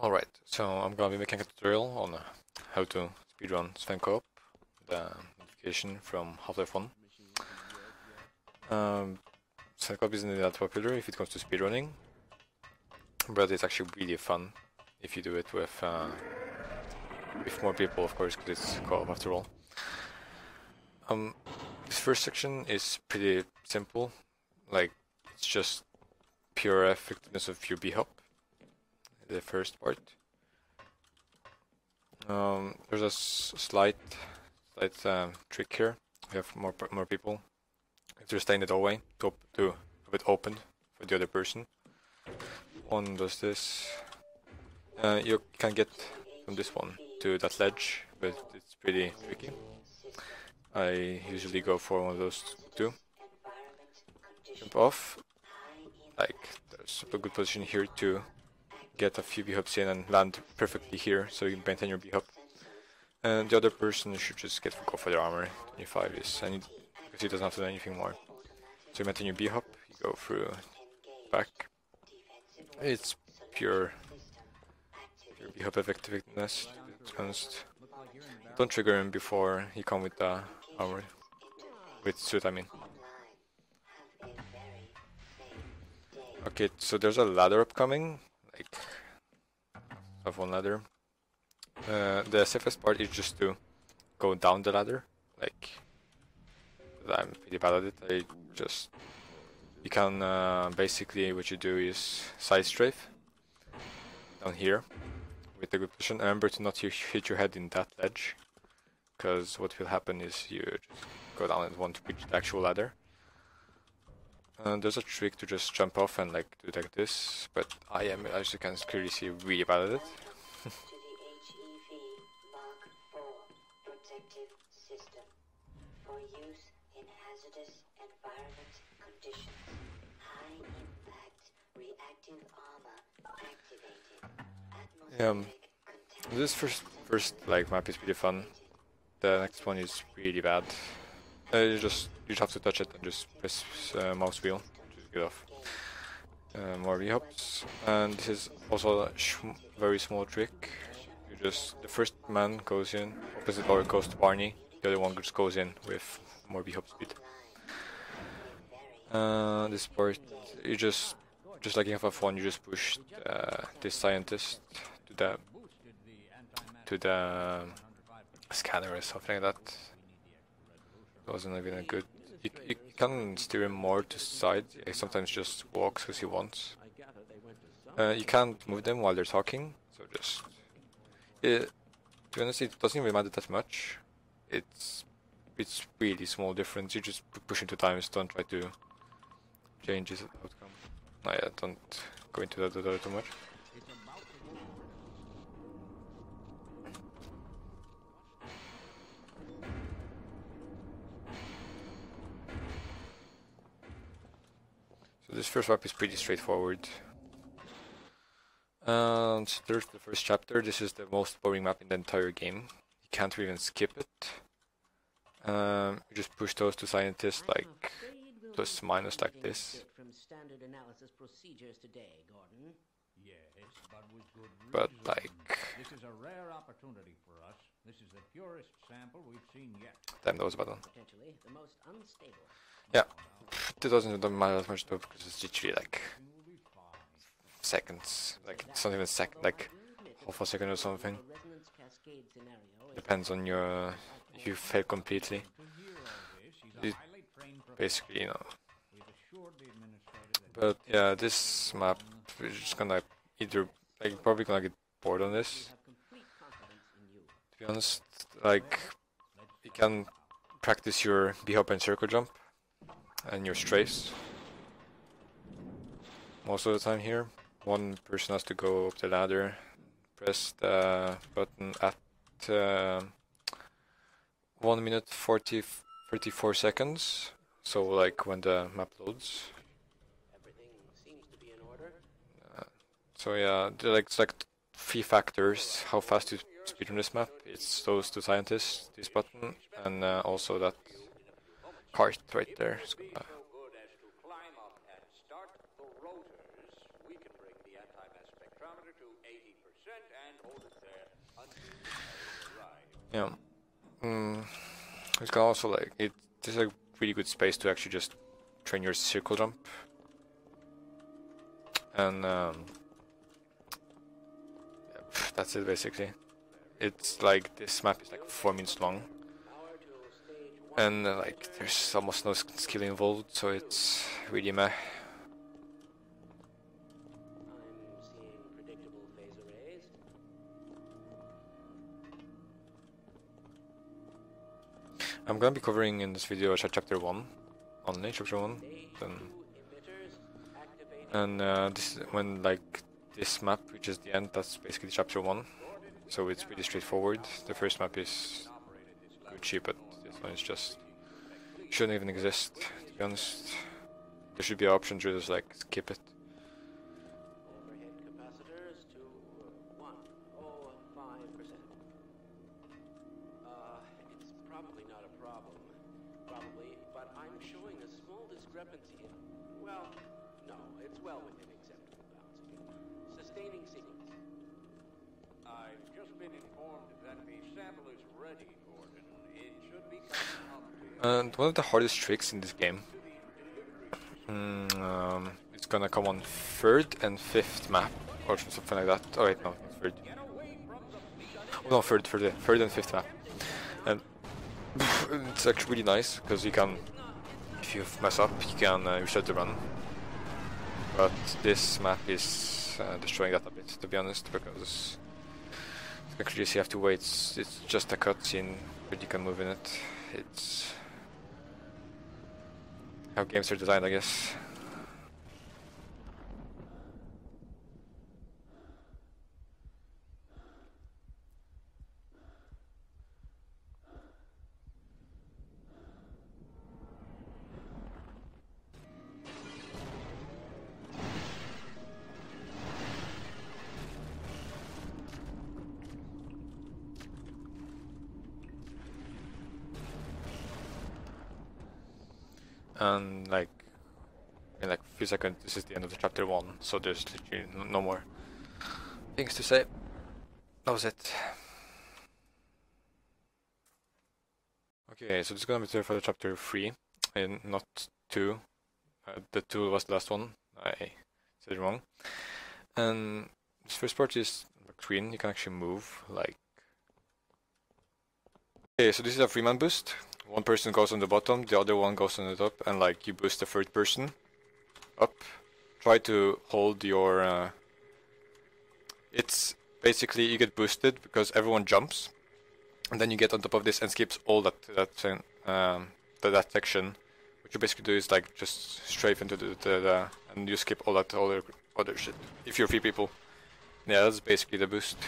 Alright, so I'm gonna be making a tutorial on how to speedrun Sven Co-op, the notification from Half-Life 1. Um, Sven Co-op isn't that popular if it comes to speedrunning, but it's actually really fun if you do it with, uh, with more people, of course, because it's co-op after all. Um, this first section is pretty simple, like it's just pure effectiveness of your B-hop the first part. Um, there's a slight, slight um, trick here. We have more more people. If they're staying in the doorway, to, to have it opened for the other person. One does this. Uh, you can get from this one to that ledge, but it's pretty tricky. I usually go for one of those two. Jump off. Like, there's a good position here to get a few B-hops in and land perfectly here, so you can maintain your B-hop. And the other person should just get go for their armor. 25 is, and because he doesn't have to do anything more. So you maintain your B-hop, you go through back. It's pure, pure B-hop effectiveness. Don't trigger him before he come with the armor, with suit I mean. Okay, so there's a ladder upcoming like of one ladder. Uh, the safest part is just to go down the ladder. Like I'm pretty bad at it. I just you can uh, basically what you do is side strafe down here with a good position. Remember to not hit your head in that ledge, because what will happen is you just go down and want to reach the actual ladder. Uh, there's a trick to just jump off and like do like this, but I am, as you can clearly see, really bad at it. um, this first first like map is pretty fun. The next one is really bad. Uh, you just you just have to touch it and just press uh, mouse wheel to get off. Uh, more B-hops, and this is also a very small trick. You just the first man goes in, opposite door goes to Barney. The other one just goes in with more B-hop speed. Uh, this part, you just just like in FF1, you just push uh, this scientist to the to the scanner or something like that wasn't even a good... You, can steer him more to side, he sometimes just walks because he wants. Uh, you can't move them while they're talking, so just... It, to be honest, it doesn't even matter that much. It's it's really small difference. You just push into times, don't try to change his outcome. No, yeah, don't go into that too much. So this first map is pretty straightforward. And there's the first chapter. This is the most boring map in the entire game. You can't even skip it. Um, you just push those two scientists like plus minus like this. But like this is a rare opportunity for us. This is the purest sample we've seen yet. Damn that was a bad one. Yeah, it doesn't matter as much though because it's literally like seconds. Like it's not even a second, like half a second or something. Depends on your. If you fail completely, it basically you know. But yeah, this map is just gonna either like probably gonna get bored on this. Be honest, like you can practice your B hop and circle jump and your strafes. Most of the time here, one person has to go up the ladder, press the button at uh, 1 minute 40, 34 seconds, so like when the map loads. Uh, so yeah, like, it's like three factors how fast you speed on this map. It's those two scientists, this button, and uh, also that cart right there. Uh, Yeah. Mm, it's can also like it. This is a really good space to actually just train your circle jump. And um, yeah, that's it basically. It's like this map is like four minutes long, and uh, like there's almost no skill involved, so it's really meh. I'm gonna be covering in this video chapter 1, only chapter 1, then, and uh, this when like this map reaches the end, that's basically chapter 1, so it's pretty straightforward. The first map is Gucci, but this one is just, shouldn't even exist, to be honest. There should be an option to just like skip it. And one of the hardest tricks in this game, mm, um, it's gonna come on third and fifth map, or something like that. Oh wait, no, third. Oh, no, third, third, third and fifth map. And it's actually really nice, because you can, if you mess up, you can uh, reset the run. But this map is uh, destroying that a bit, to be honest, because actually you have to wait. It's, it's just a cutscene, but you can move in it. It's how games are designed, I guess. And like in like a few seconds this is the end of the chapter one so there's literally no more things to say. That was it. Okay so this is gonna be for the chapter three and not two. Uh, the two was the last one. I said it wrong. And this first part is screen you can actually move like okay so this is a Freeman boost one person goes on the bottom, the other one goes on the top, and like you boost the third person up. Try to hold your. Uh, it's basically you get boosted because everyone jumps, and then you get on top of this and skips all that that um, that, that section. What you basically do is like just strafe into the, the, the and you skip all that other other shit. If you're three people, yeah, that's basically the boost.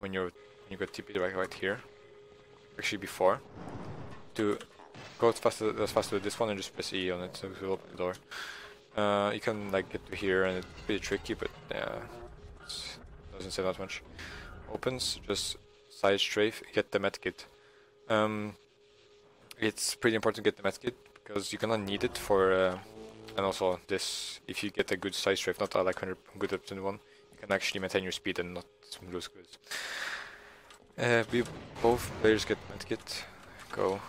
When you're when you got TP right right here actually before to go as fast as, as fast as this one and just press E on it so it will open the door. Uh, you can like get to here and it's pretty tricky, but yeah, doesn't say that much. Opens, just side strafe, get the medkit. Um, it's pretty important to get the medkit because you're gonna need it for, uh, and also this, if you get a good side strafe, not a like 100 good up to one, you can actually maintain your speed and not lose goods. Uh, we both players get medkit. Go.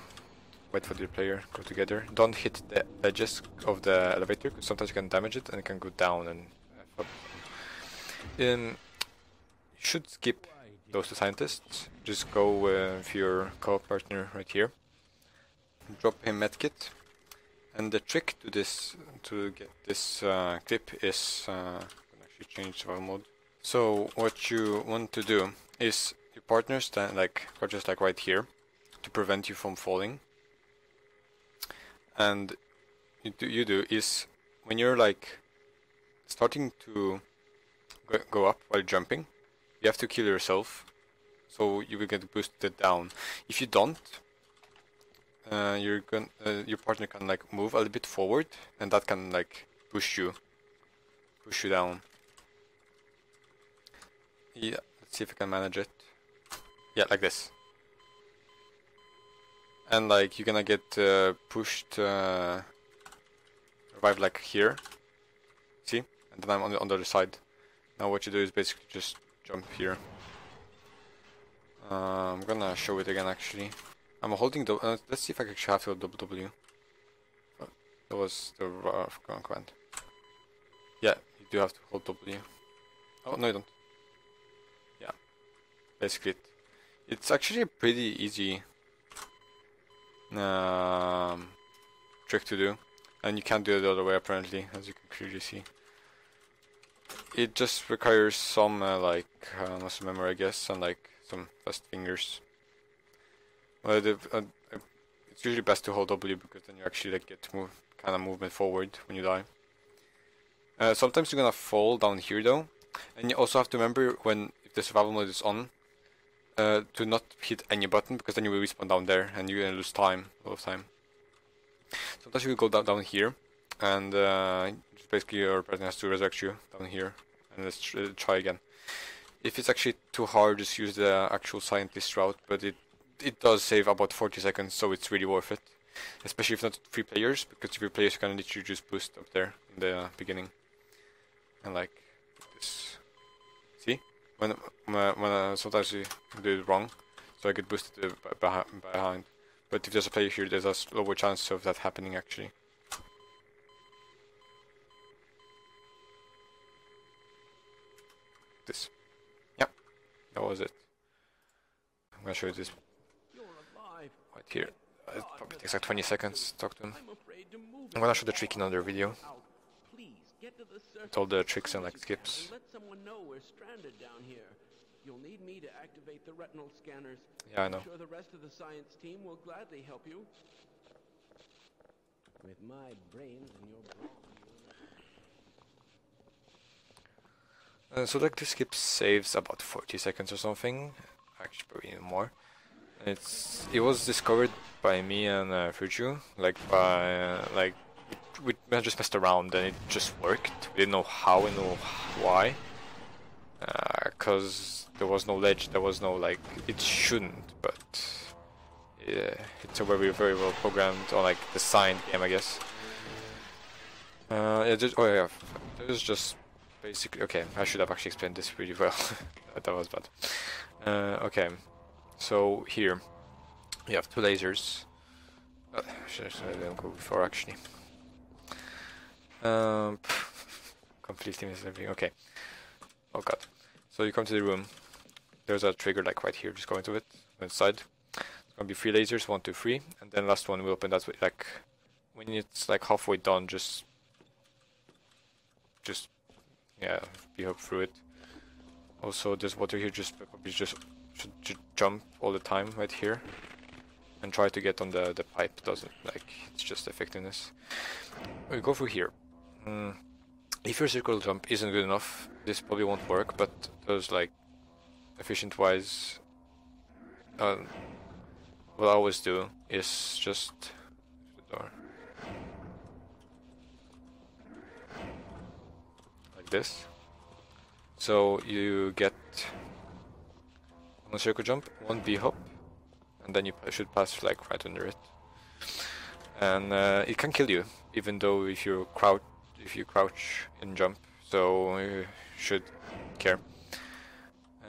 Wait for the player. Go together. Don't hit the edges of the elevator sometimes you can damage it and it can go down and. Uh, um, should skip those two scientists. Just go uh, with your co-op partner right here. Drop him medkit. And the trick to this, to get this uh, clip is, uh, actually change survival mode. So what you want to do is your partner stand like or just like right here to prevent you from falling. And you do, you do is when you're like starting to go up while jumping, you have to kill yourself, so you will get boosted down. If you don't, uh, you're going uh, your partner can like move a little bit forward, and that can like push you, push you down. Yeah, let's see if I can manage it. Yeah, like this. And like you're gonna get uh, pushed, uh, revive like here. See? And then I'm on the, on the other side. Now what you do is basically just jump here. Uh, I'm gonna show it again actually. I'm holding the. Uh, let's see if I can actually have to double W. Oh, that was the uh, command. Yeah, you do have to hold W. Oh no, you don't. Yeah, basically it. It's actually a pretty easy um, trick to do, and you can't do it the other way apparently, as you can clearly see. It just requires some uh, like uh, muscle memory, I guess, and like some fast fingers. Well, uh, it's usually best to hold W because then you actually like get move kind of movement forward when you die. Uh, sometimes you're gonna fall down here though, and you also have to remember when if the survival mode is on, uh, to not hit any button because then you will respawn down there and you're gonna lose time a lot of time. Sometimes you will go down down here, and uh, basically your partner has to resurrect you down here, and let's tr try again. If it's actually too hard, just use the actual scientist route, but it it does save about 40 seconds, so it's really worth it. Especially if not three players, because three players you can literally just boost up there in the beginning. And like this. When when, when uh, sometimes you do it wrong, so I get boosted uh, behind. But if there's a player here, there's a lower chance of that happening actually. This. Yep, that was it. I'm gonna show you this right here. It probably takes like 20 seconds to talk to him. I'm gonna show the trick in another video. All the tricks and like skips. Let someone know we're stranded down here. You'll need me to activate the retinal scanners. Yeah, I know. I'm sure the rest of the science team will gladly help you. With my brains and your brawn. Uh, so like this skip saves about 40 seconds or something. Actually, probably even more. It's it was discovered by me and uh, Froochu, like by uh, like we, just messed around and it just worked. We didn't know how and know why, because uh, there was no ledge, there was no like it shouldn't, but yeah, it's a very very well programmed or like designed game, I guess. Uh, yeah, just, oh yeah, this is just basically okay. I should have actually explained this really well. that was bad. Uh, okay. So here you have two lasers. Uh, should I go before actually? Um, completely everything. Okay. Oh god. So you come to the room. There's a trigger like right here. Just go into it. Inside. It's gonna be three lasers. One, two, three, and then last one will open that way. Like when it's like halfway done, just just yeah, B-hop through it. Also, this water here just probably just should jump all the time right here and try to get on the, the pipe doesn't like it's just effectiveness we go through here mm. if your circle jump isn't good enough this probably won't work but those like efficient wise uh, what I always do is just like this so you get on a circle jump, one B hop, and then you should pass like right under it. And uh, it can kill you, even though if you crouch, if you crouch and jump, so you should care.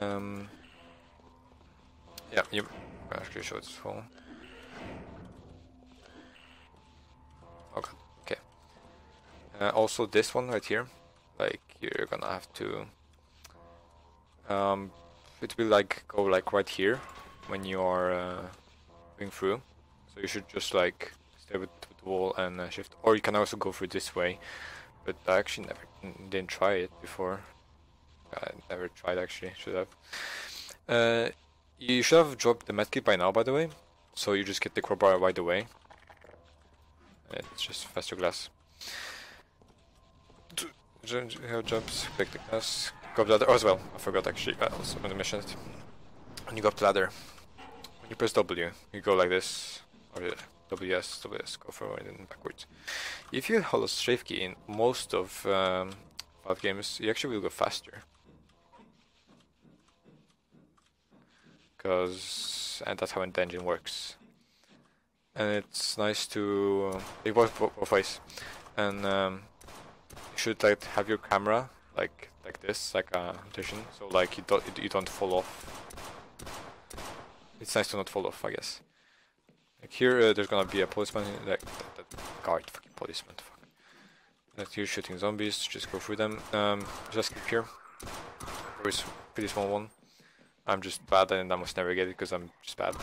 Um, yeah, you actually show its full. Okay, okay. Uh, also, this one right here, like you're gonna have to um, it will like go like right here when you are uh, going through. So you should just like stay with, with the wall and uh, shift. Or you can also go through this way. But I actually never didn't try it before. I never tried actually. Should have. Uh, you should have dropped the medkit by now, by the way. So you just get the crowbar right away. It's just faster glass. Jumps, pick the glass, Go up ladder oh, as well. I forgot actually. I also going to mention it. When you go up the ladder, when you press W, you go like this, or WS, WS, go forward and backwards. If you hold a strafe key in most of um, Valve games, you actually will go faster. Because, and that's how the engine works. And it's nice to, uh, it works both ways. And um, you should like have your camera like like this, like a rotation, so like you don't you don't fall off. It's nice to not fall off, I guess. Like here, uh, there's gonna be a policeman, like that, that guard, fucking policeman, fuck. Like here, shooting zombies. Just go through them. Um, just keep here. Is pretty small one. I'm just bad, and I must never get it because I'm just bad.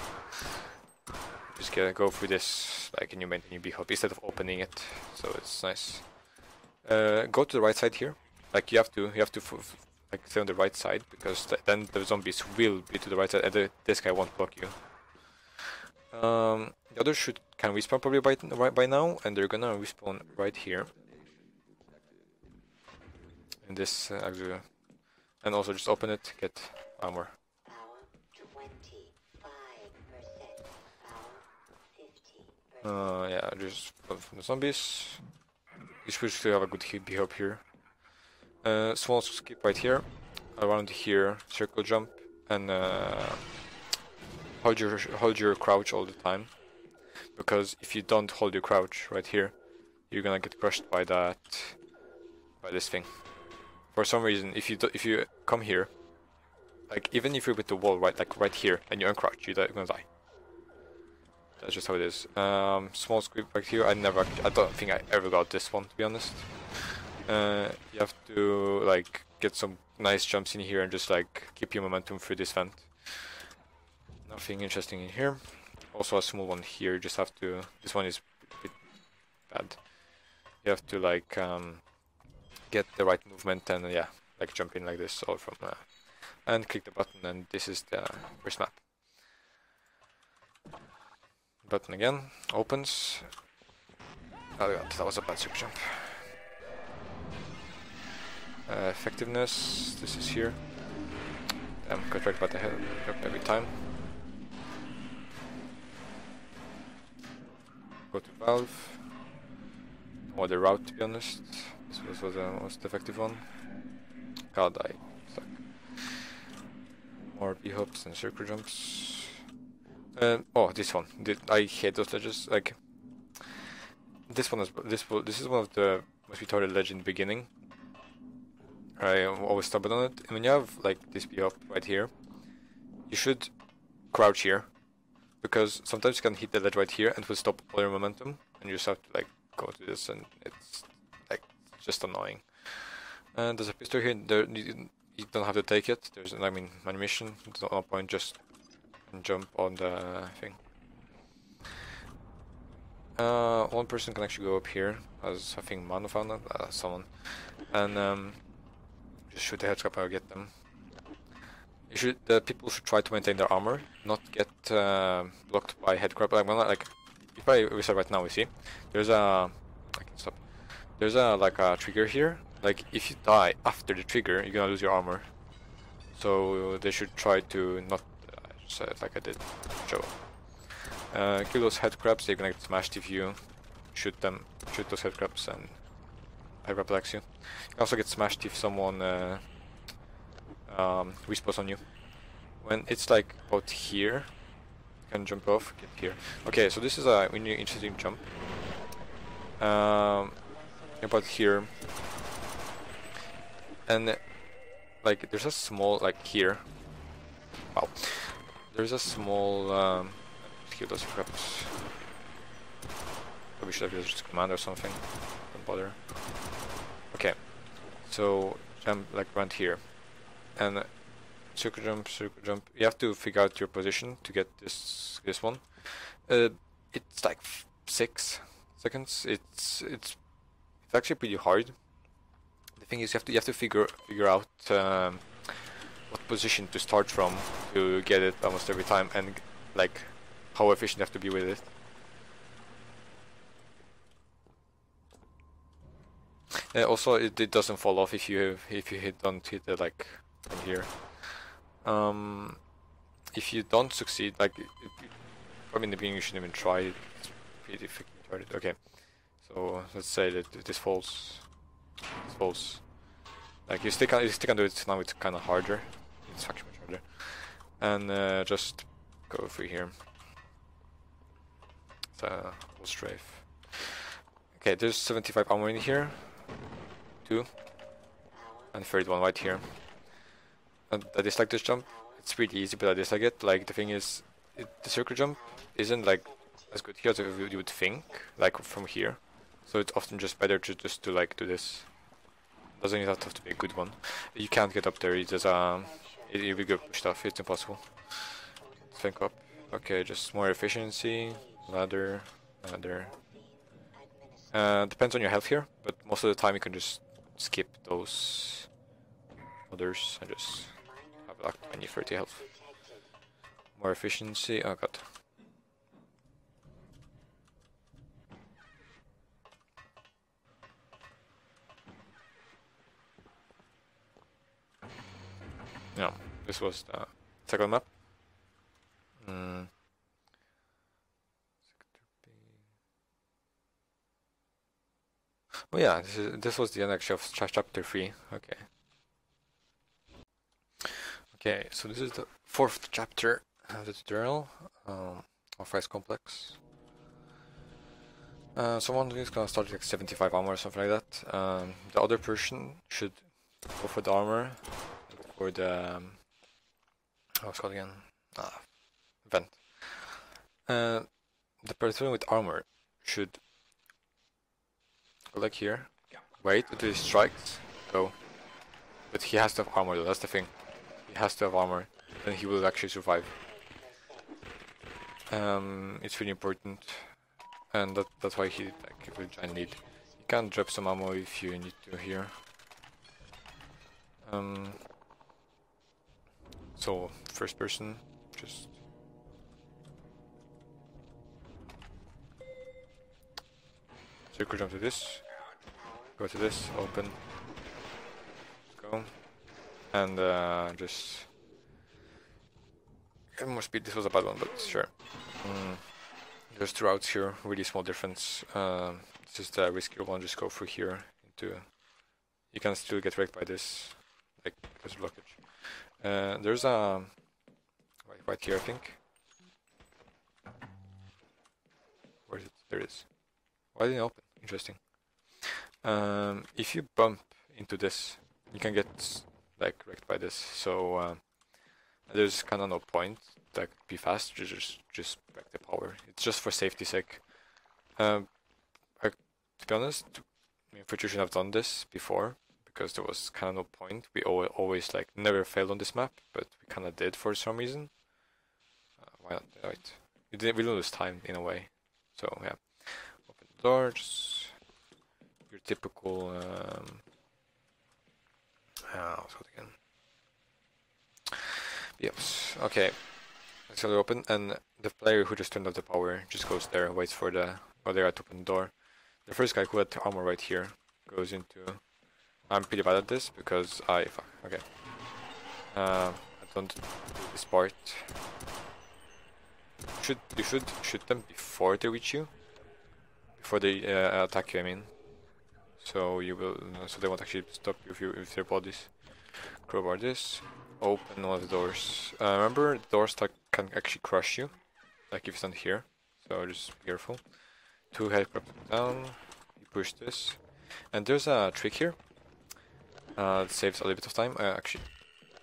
Just gonna go through this like a new main new hub instead of opening it, so it's nice. Uh, go to the right side here. Like you have to, you have to like stay on the right side because th then the zombies will be to the right side, and the, this guy won't block you. Um, the others should can respawn probably by right by now, and they're gonna respawn right here. In this uh, and also just open it, get armor. Uh, yeah, just from the zombies. You should still have a good hit up here. Uh, small skip right here, around here, circle jump, and uh, hold your hold your crouch all the time. Because if you don't hold your crouch right here, you're gonna get crushed by that by this thing. For some reason, if you do, if you come here, like even if you're with the wall right like right here and you uncrouch, you're gonna die. That's just how it is. Um, small squib back here. I never. I don't think I ever got this one to be honest. Uh, you have to like get some nice jumps in here and just like keep your momentum through this vent. Nothing interesting in here. Also a small one here. Just have to. This one is a bit bad. You have to like um, get the right movement and uh, yeah, like jump in like this all from uh, and click the button and this is the first map. Button again, opens. Oh god, that was a bad super jump. Uh, effectiveness, this is here. Damn, got wrecked by the head every time. Go to valve. Or the route to be honest. This was, the most effective one. God, I suck. More B-hops and circle jumps. Oh, this one. I hate those ledges. Like this one is this this is one of the most retarded ledge in the beginning. I always stubborn on it. And when you have like this B-hop right here, you should crouch here because sometimes you can hit the ledge right here and it will stop all your momentum, and you just have to like go to this, and it's like just annoying. And there's a pistol here. There, you, you don't have to take it. There's, I mean, animation. There's no point. Just jump on the thing. Uh, one person can actually go up here, as I think Mano found that, uh, someone, and um, just shoot the headcrabs and get them. Should, the people should try to maintain their armor, not get uh, blocked by headcrab. Like, well, like, if I reset right now, we see, there's a, I can stop. There's a like a trigger here. Like, if you die after the trigger, you're gonna lose your armor. So they should try to not so like I did show. Uh, kill those head crabs, they're gonna get smashed if you shoot them, shoot those head crabs and head crab attacks you. You can also get smashed if someone uh, um, respawns on you. When it's like about here, you can jump off, get here. Okay, so this is a really interesting jump. Um, about here. And like there's a small like here. Wow. There's a small um, kill those perhaps. Probably should have used command or something. Don't bother. Okay, so jump like around here, and circle jump, circle jump. You have to figure out your position to get this this one. Uh, it's like six seconds. It's it's it's actually pretty hard. The thing is, you have to you have to figure figure out. Um, what position to start from to get it almost every time and like how efficient you have to be with it. Uh, also, it, it doesn't fall off if you if you hit don't hit it like here. Um, if you don't succeed, like probably in the beginning you shouldn't even try it. It's pretty freaking retarded. Okay, so let's say that this falls. This falls. Like you still can you still can do it now. It's kind of harder. It's actually much harder. And uh, just go through here. The whole strafe. Okay, there's 75 armor in here. Two. and third one right here. I dislike this jump. It's really easy, but I dislike it. Like the thing is, it, the circle jump isn't like as good here as you would think, like from here. So it's often just better to just to like do this. Doesn't even have to be a good one. You can't get up there. It's just um, it, it will get. It's impossible. Think up. Okay, just more efficiency. Ladder, ladder. Uh, depends on your health here, but most of the time you can just skip those others and just have like 20, 30 health. More efficiency. Oh god. Yeah, this was the second map. Mm. Oh yeah, this, is, this was the end actually of chapter 3. Okay. Okay, so this is the fourth chapter of the tutorial um, of Office Complex. Uh, someone is gonna start like 75 armor or something like that. Um, the other person should go for the armor for the um, what's called again? Ah, vent. Uh, the person with armor should go like here. Wait until he strikes. Go. But he has to have armor though. That's the thing. Has to have armor. Then he will actually survive. Um, it's really important, and that that's why he like giant lead. You can drop some ammo if you need to here. Um, so, first person, just... Circle jump to this, go to this, open, go, and uh, just... Get more speed, this was a bad one, but sure. Mm. There's two routes here, really small difference. Um, it's just a riskier one, just go through here into... You can still get wrecked by this, like, there's blockage. Uh, there's a right, right here, I think. Where is it? There is. Why didn't it open? Interesting. Um, if you bump into this, you can get like by this. So uh, there's kind of no point. Like be fast, just just break the power. It's just for safety sake. Um, I, to be honest, and should have done this before because there was kind of no point. We always like never failed on this map, but we kind of did for some reason. Uh, why not it? We didn't. We lose time in a way. So yeah, open doors. Your typical. Um, what's it again? Yes. Okay. Let's open, and the player who just turned off the power just goes there, waits for the. other guy to open the door. The first guy who had armor right here goes into I'm pretty bad at this because I fuck. Okay. Uh, I don't do this part. Should you should shoot them before they reach you, before they uh, attack you. I mean, so you will so they won't actually stop you if you if their bodies. Crowbar this. Open of the doors. Uh, remember, doors that can actually crush you, like if it's stand here. So just be careful. Two helicopters down. You push this, and there's a trick here uh, it saves a little bit of time. Uh, actually,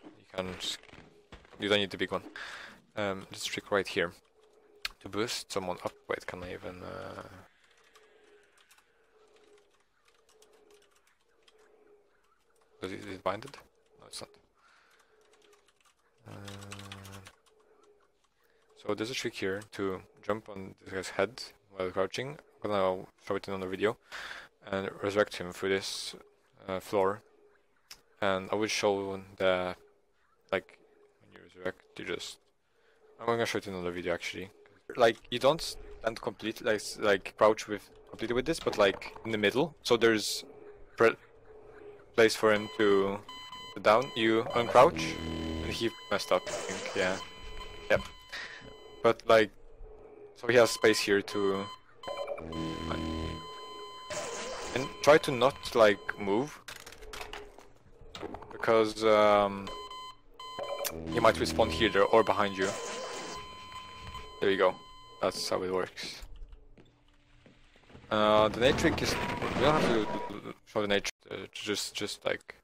you can you don't need the big one. Um, just trick right here to boost someone up. Wait, can I even? Uh... Is it, is it binded? No, it's not. Uh... So there's a trick here to jump on this guy's head while crouching. I'm gonna show it in another video and resurrect him through this uh, floor and I will show the like when you resurrect you just I'm gonna show it in another video actually like you don't stand completely like like crouch with completely with this but like in the middle so there's place for him to, down you uncrouch and he messed up I think yeah yep but like so he has space here to and try to not like move because um, he might respawn here or behind you. There you go. That's how it works. Uh, the nade trick is we don't have to show the trick. Uh, just just like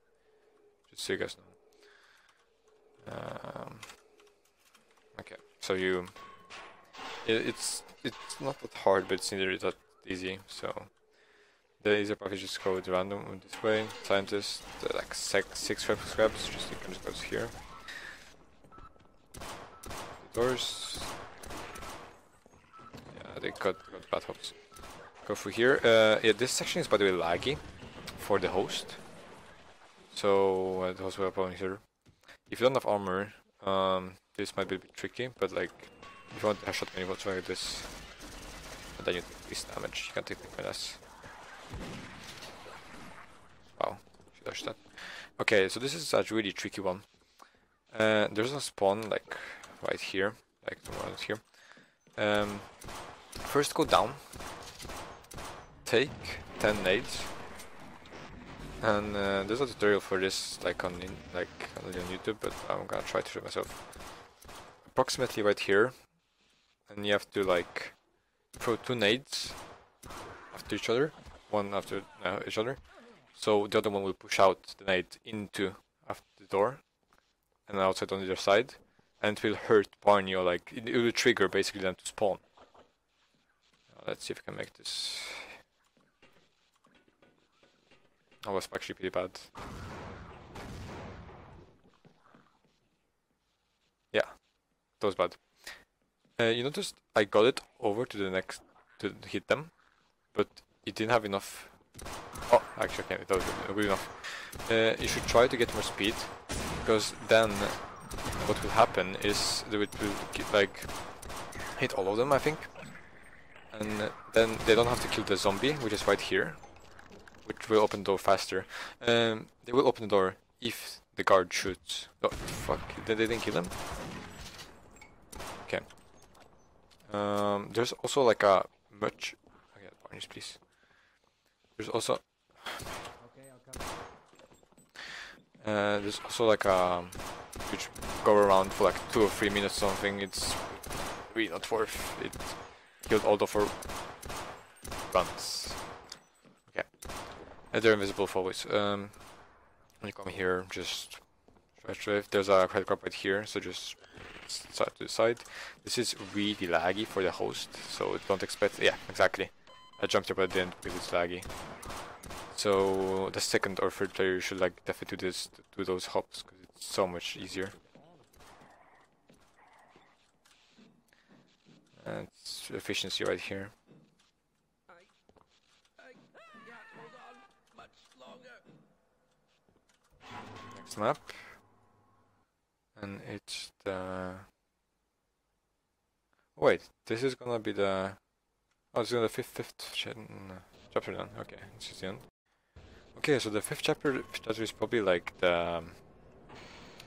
so you guys know. Um, okay, so you, it, it's it's not that hard, but it's neither that easy. So the easier path is just go random this way. Scientist, uh, like six six scraps, just you can just go here. The doors. Yeah, they got got bad hops. Go through here. Uh, yeah, this section is by the way laggy for the host. So uh, host will problem here. If you don't have armor, um, this might be a bit tricky, but like if you want to have shotgun, you want to try this. And then you take this damage, you can take the less. Wow, should dash that. Okay, so this is a really tricky one. Uh, there's a spawn like right here, like around here. Um, first go down, take 10 nades, and uh, there's a tutorial for this like on in, like on YouTube, but I'm gonna try to show myself. Approximately right here, and you have to like throw two nades after each other, one after uh, each other. So the other one will push out the nade into after the door, and outside on the other side, and it will hurt Barney or like it, it will trigger basically them to spawn. Uh, let's see if I can make this. That was actually pretty bad. Yeah, that was bad. Uh, you noticed I got it over to the next to hit them, but it didn't have enough. Oh, actually, okay, that was good enough. Uh, you should try to get more speed, because then what will happen is they will like hit all of them, I think, and then they don't have to kill the zombie, which is right here, which will open the door faster. Um, they will open the door if the guard shoots. Oh, fuck! They, didn't kill him. Okay. Um, there's also like a much. Okay, Barney's please. There's also. Okay. Uh, there's also like a which go around for like two or three minutes something. It's really not worth it. Killed all the four runs. And they're invisible for always. Um, when you come here, just stretch drift. There's a credit card right here, so just side to the side. This is really laggy for the host, so don't expect. Yeah, exactly. I jumped up at the end because it's laggy. So the second or third player should like definitely do this, do those hops because it's so much easier. And efficiency right here. I, I can't hold on much longer. Map. And it's the... Wait, this is gonna be the... Oh, it's gonna be the fifth, fifth chapter then. Okay, this is the end. Okay, so the fifth chapter, chapter is probably like the um,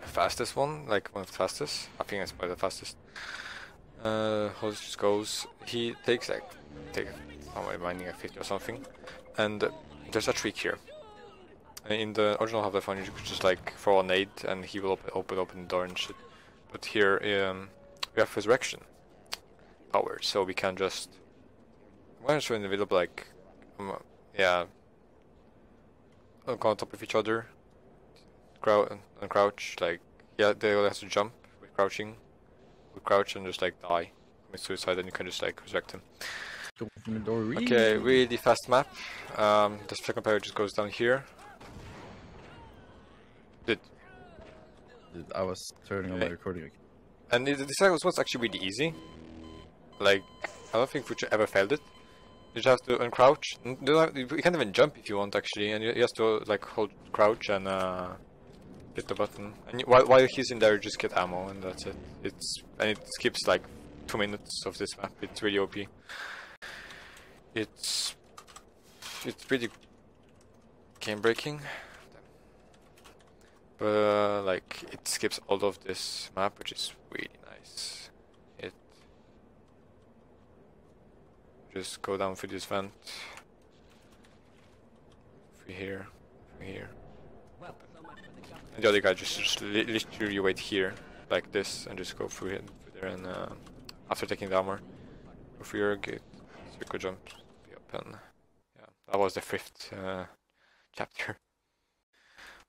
fastest one, like one of the fastest. I think it's probably the fastest. Uh, just goes, he takes like, take, I minding, a 50 or something, and there's a trick here. In the original Half-Life 1, you could just like throw a nade and he will op open open the door and shit. But here, um, we have resurrection power, so we can just. I'm gonna show in the but like, um, yeah, go on top of each other, crouch and crouch. Like, yeah, they all have to jump with crouching, with crouch and just like die, commit suicide, and you can just like resurrect him. Open the door. Okay, really fast map. Um, the second player just goes down here. Did I was turning on my recording. again. and this was was actually really easy. Like I don't think Froochu ever failed it. You just have to uncrouch. You, don't have, you can't even jump if you want actually, and you, you have to like hold crouch and uh, hit the button. And you, while while he's in there, you just get ammo and that's it. It's and it skips like two minutes of this map. It's really OP. It's it's pretty game breaking. But uh, like it skips all of this map, which is really nice. It just go down through this vent. Through here, through here. And the other guy just, just li- literally wait here, like this, and just go through it through there. And uh, after taking the armor, go through your gate, circle jump, be and yeah, that was the fifth uh, chapter.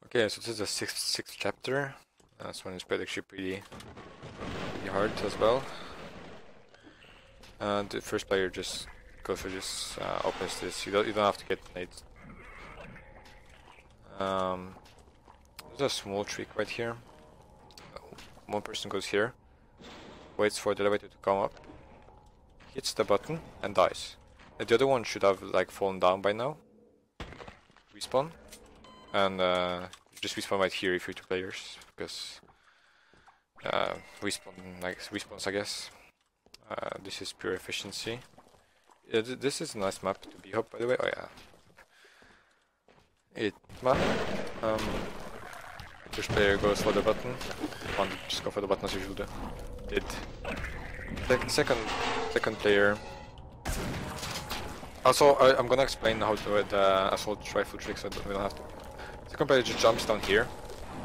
Okay, so this is the sixth sixth chapter. Uh, this one is actually pretty, pretty hard as well. And the first player just goes for this, uh, opens this. You don't you don't have to get nades. Um, there's a small trick right here. One person goes here, waits for the elevator to come up, hits the button and dies. And the other one should have like fallen down by now. Respawn and uh, just respawn right here if you're two players because uh, respawn like respawns I guess. Uh, this is pure efficiency. Yeah, th this is a nice map to be up by the way. Oh yeah, it map. Um, first player goes for the button. One just go for the button as usual. Did. Sec second second player. Also, I, I'm gonna explain how to the assault rifle tricks. So we don't have to. Player just jumps down here,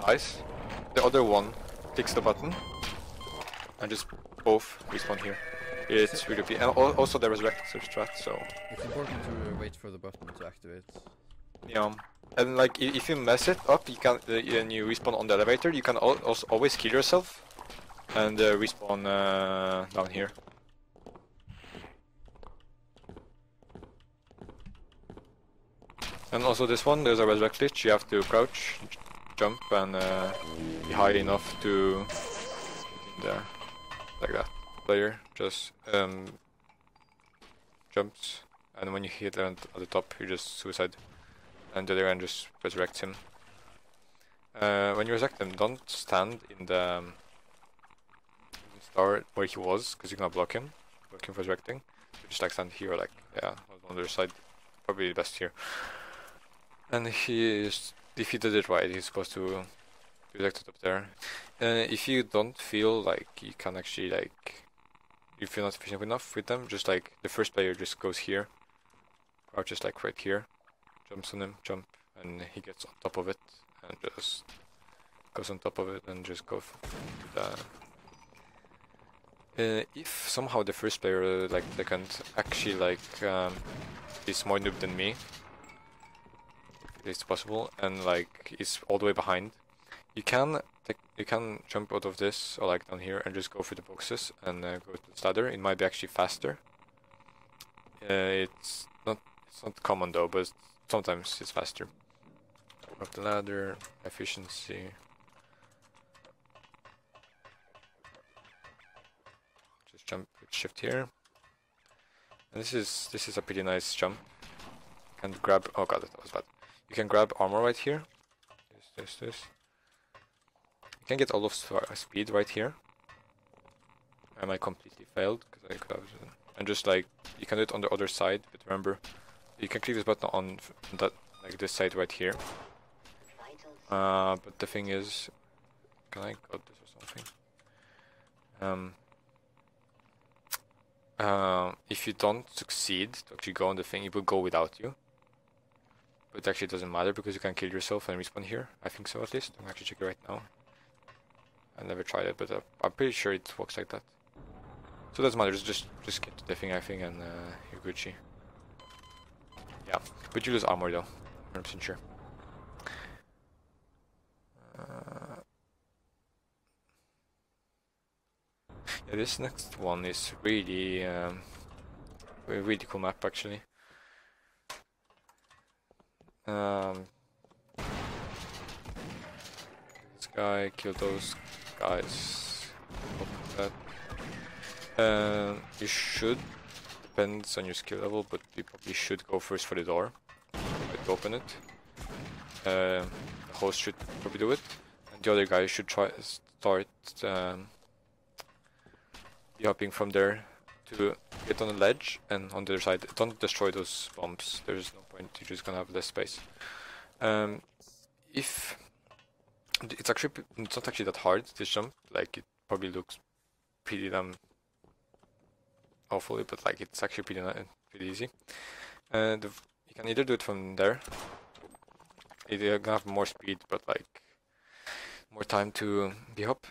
Nice. The other one clicks the button, and just both respawn here. It's really and al- also the resurrector strat. So It's important to wait for the button to activate. yeah, and like if you mess it up, you can uh, and you respawn on the elevator. You can al- also always kill yourself, and uh, respawn uh, down here. And also this one, there's a resurrect glitch. You have to crouch, jump, and uh, be high enough to there, like that. Player just um, jumps, and when you hit him at the top, you just suicide, and the other one just resurrects him. Uh, when you resurrect him, don't stand in the um, star where he was, because you're gonna block him, block him for resurrecting. So just like stand here, like yeah, on the other side, probably best here. And he is, if he did it right, he's supposed to resurrect it up there. Uh, if you don't feel like you can actually like, if you're not efficient enough with them, just like the first player just goes here, crouches like right here, jumps on him, jump, and he gets on top of it, and just goes on top of it, and just go f- to the. Uh, if somehow the first player, like second, actually like um, is more noob than me, it's possible, and like it's all the way behind, you can you can jump out of this or like down here and just go through the boxes and uh, go to the ladder. It might be actually faster. Uh, it's not it's not common though, but sometimes it's faster. Up the ladder, efficiency. Just jump with shift here. And this is this is a pretty nice jump. Can grab oh god that was bad. You can grab armor right here. This this this. You can get all of uh, speed right here. And I completely failed because I could have and just like you can do it on the other side, but remember you can click this button on that like this side right here. Uh, but the thing is, can I got this or something? Um, uh, if you don't succeed to actually go on the thing, it will go without you. But actually, it doesn't matter because you can kill yourself and respawn here. I think so at least. I'm actually checking right now. I never tried it, but uh, I'm pretty sure it works like that. So it doesn't matter. Just just get to the thing, I think, and uh, you're Gucci. Yeah, but you lose armor though. 100% sure. Uh, yeah, this next one is really, um, really cool map actually. Um, this guy killed those guys. That. Uh, you should depends on your skill level, but you probably should go first for the door. To open it. Uh, the host should probably do it, and the other guy should try start um, from there to get on the ledge and on the other side. Don't destroy those bombs. There's no You're just gonna have less space. Um, if it's actually it's not actually that hard this jump. Like it probably looks pretty damn awfully, but like it's actually pretty pretty easy. And the, you can either do it from there. You're gonna have more speed, but like more time to be up.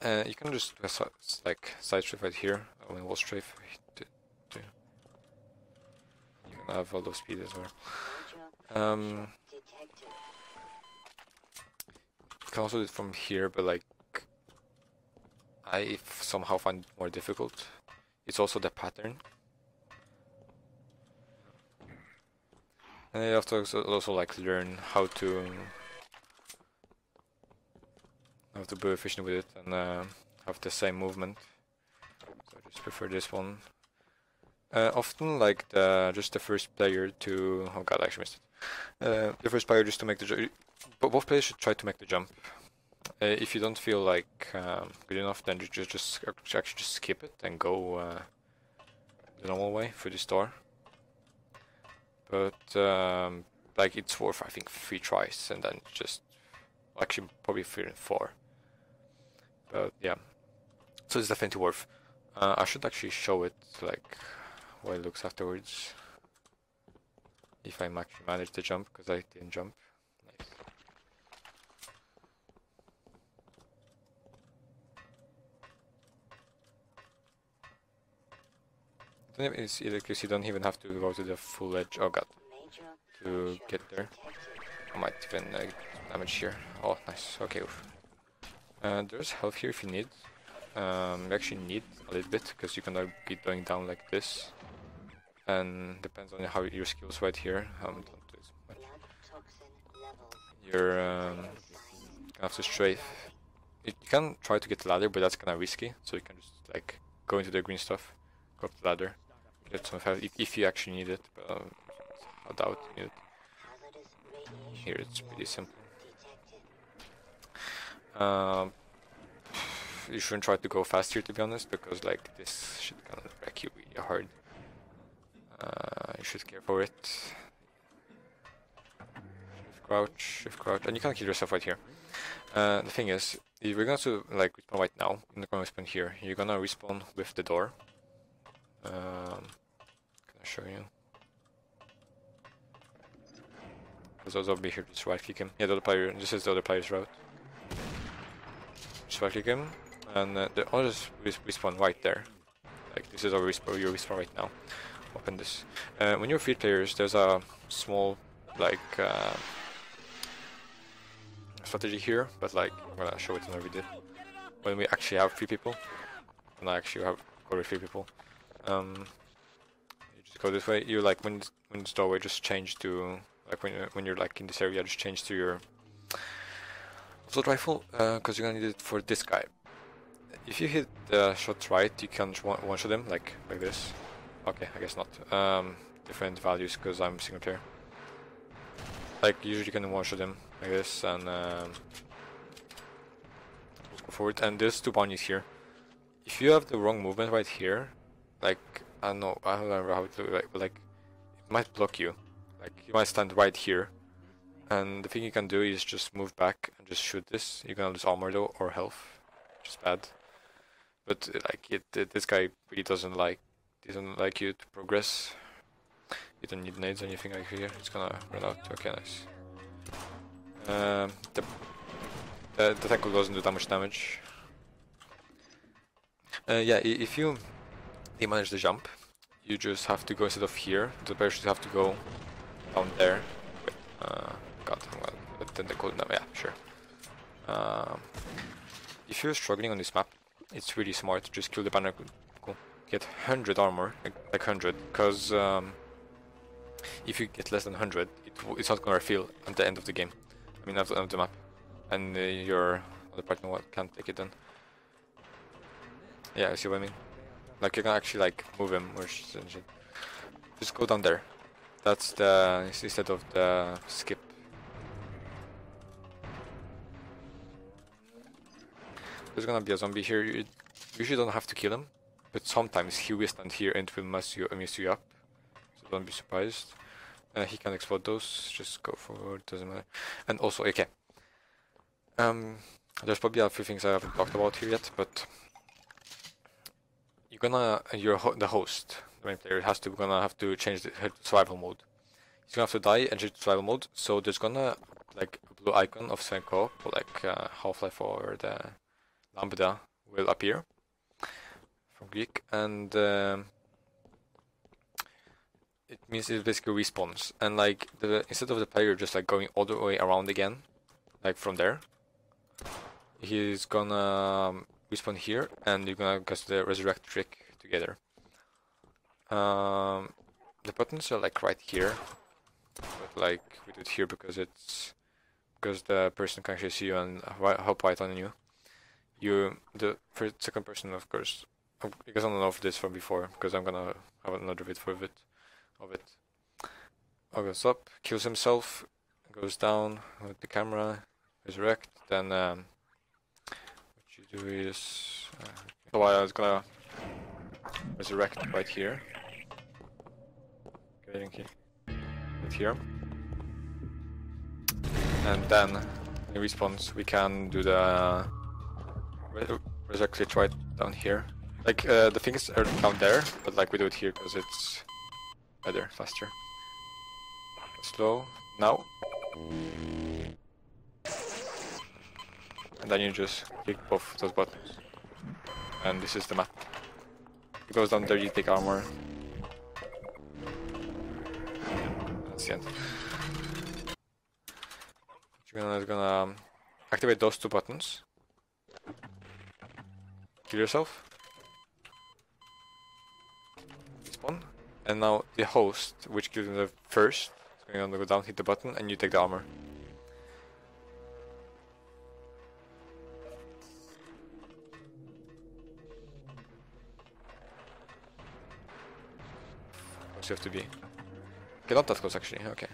Uh, you can just like side strafe right here, I mean wall strafe. Have all those speed as well. Um, You can also do it from here, but like I somehow find it more difficult. It's also the pattern. And you have to also, also like learn how to how to be efficient with it and uh, have the same movement. So I just prefer this one. Uh, often like the just the first player to oh god I actually missed it. Uh, the first player just to make the jump. But both players should try to make the jump. Uh, if you don't feel like um, good enough, then you just just actually just skip it and go uh, the normal way through the store. But um, like it's worth I think three tries and then just actually probably three and four. But yeah, so it's definitely worth. Uh, I should actually show it like it looks afterwards. If I actually managed to jump because I didn't jump. Nice. It's because you don't even have to go to the full edge. Oh god, to get there. I might even uh, damage here. Oh, nice. Okay. Uh, there's health here if you need. Um, actually need a little bit because you cannot be going down like this. And depends on how your skills right here. Um, don't do much. You're um, gonna have to strafe. You, can try to get the ladder, but that's kind of risky. So you can just like go into the green stuff, go up the ladder, get some if, if you actually need it. But um, I doubt you need it. Here it's pretty simple. Um, you shouldn't try to go faster to be honest, because like this should kind of wreck you really hard. Uh, you should care for it. Shift crouch, shift crouch, and you can't kill yourself right here. Uh, the thing is, if we're going to like respawn right now, you're not going to respawn here. You're gonna respawn with the door. Um, can I show you? Because those be here. Just right click him. Yeah, the other player. This is the other player's route. Just right click him, and uh, the others res respawn right there. Like this is our respawn. Your respawn right now. Open this. Uh, when you're field players, there's a small like uh, strategy here, but like I'm gonna show it in a video. When we actually have three people, and I actually have over three people, um, you just go this way. You like when when doorway, just change to like when you're, when you're like in this area, just change to your assault rifle because you're gonna need it for this guy. If you hit the shot right, you can one, one shot him like like this. Okay, I guess not. Um, different values because I'm single player. Like usually you can one shot him like this and um, just go forward. And there's two bunnies here. If you have the wrong movement right here, like I don't know, I don't remember how looks like, but like it might block you. Like you might stand right here, and the thing you can do is just move back and just shoot this. You're gonna lose armor though or health, which is bad. But like it, this guy really doesn't like doesn't like you to progress. You don't need nades or anything like here. It's gonna run out. Okay, nice. Um, the the, the doesn't do that much damage. Uh, yeah, if you manage the jump, you just have to go instead of here. The should have to go down there. Wait, uh, God, I'm gonna then the code now. Yeah, sure. Um, if you're struggling on this map, it's really smart to just kill the banner. Get 100 armor, like, like 100, because um, if you get less than 100, it, it's not gonna refill at the end of the game. I mean, at the end of the map, and uh, your other partner can't take it then. Yeah, you see what I mean? Like you can actually like move him or shit. Just go down there. That's the instead of the skip. There's gonna be a zombie here. You usually don't have to kill him, but sometimes he will stand here and will mess you mess you up. So don't be surprised. Uh, he can explode those. Just go forward. Doesn't matter. And also, okay. Um, there's probably a few things I haven't talked about here yet, but you're gonna your ho the host, the main player, has to gonna have to change the her survival mode. He's gonna have to die and change to survival mode. So there's gonna like a blue icon of or like uh, Half-Life or the Lambda will appear from Greek, and um, it means it basically respawns. And like the instead of the player just like going all the way around again, like from there, he's gonna um, respawn here, and you're gonna cast the resurrect trick together. Um, the buttons are like right here, but like we do it here because it's because the person can actually see you and wi- hop right on you. You the first second person, of course. You guys don't know this from before because I'm gonna have another bit for it of it. Oh, goes up, kills himself, goes down with the camera, Is resurrect. Then um, what you do is, uh, so I was gonna resurrect right here. Thank you. Right here. And then in response, we can do the re- resurrect right down here. Like uh, the things are down there, but like we do it here because it's better, faster. Slow. Now. And then you just click both those buttons. And this is the map. It goes down there, you take armor. That's the end. You're gonna, gonna activate those two buttons. Kill yourself. Respawn. And now the host, which kills him the first, is going to go down, hit the button, and you take the armor. You have to be. Okay, not that close actually, okay.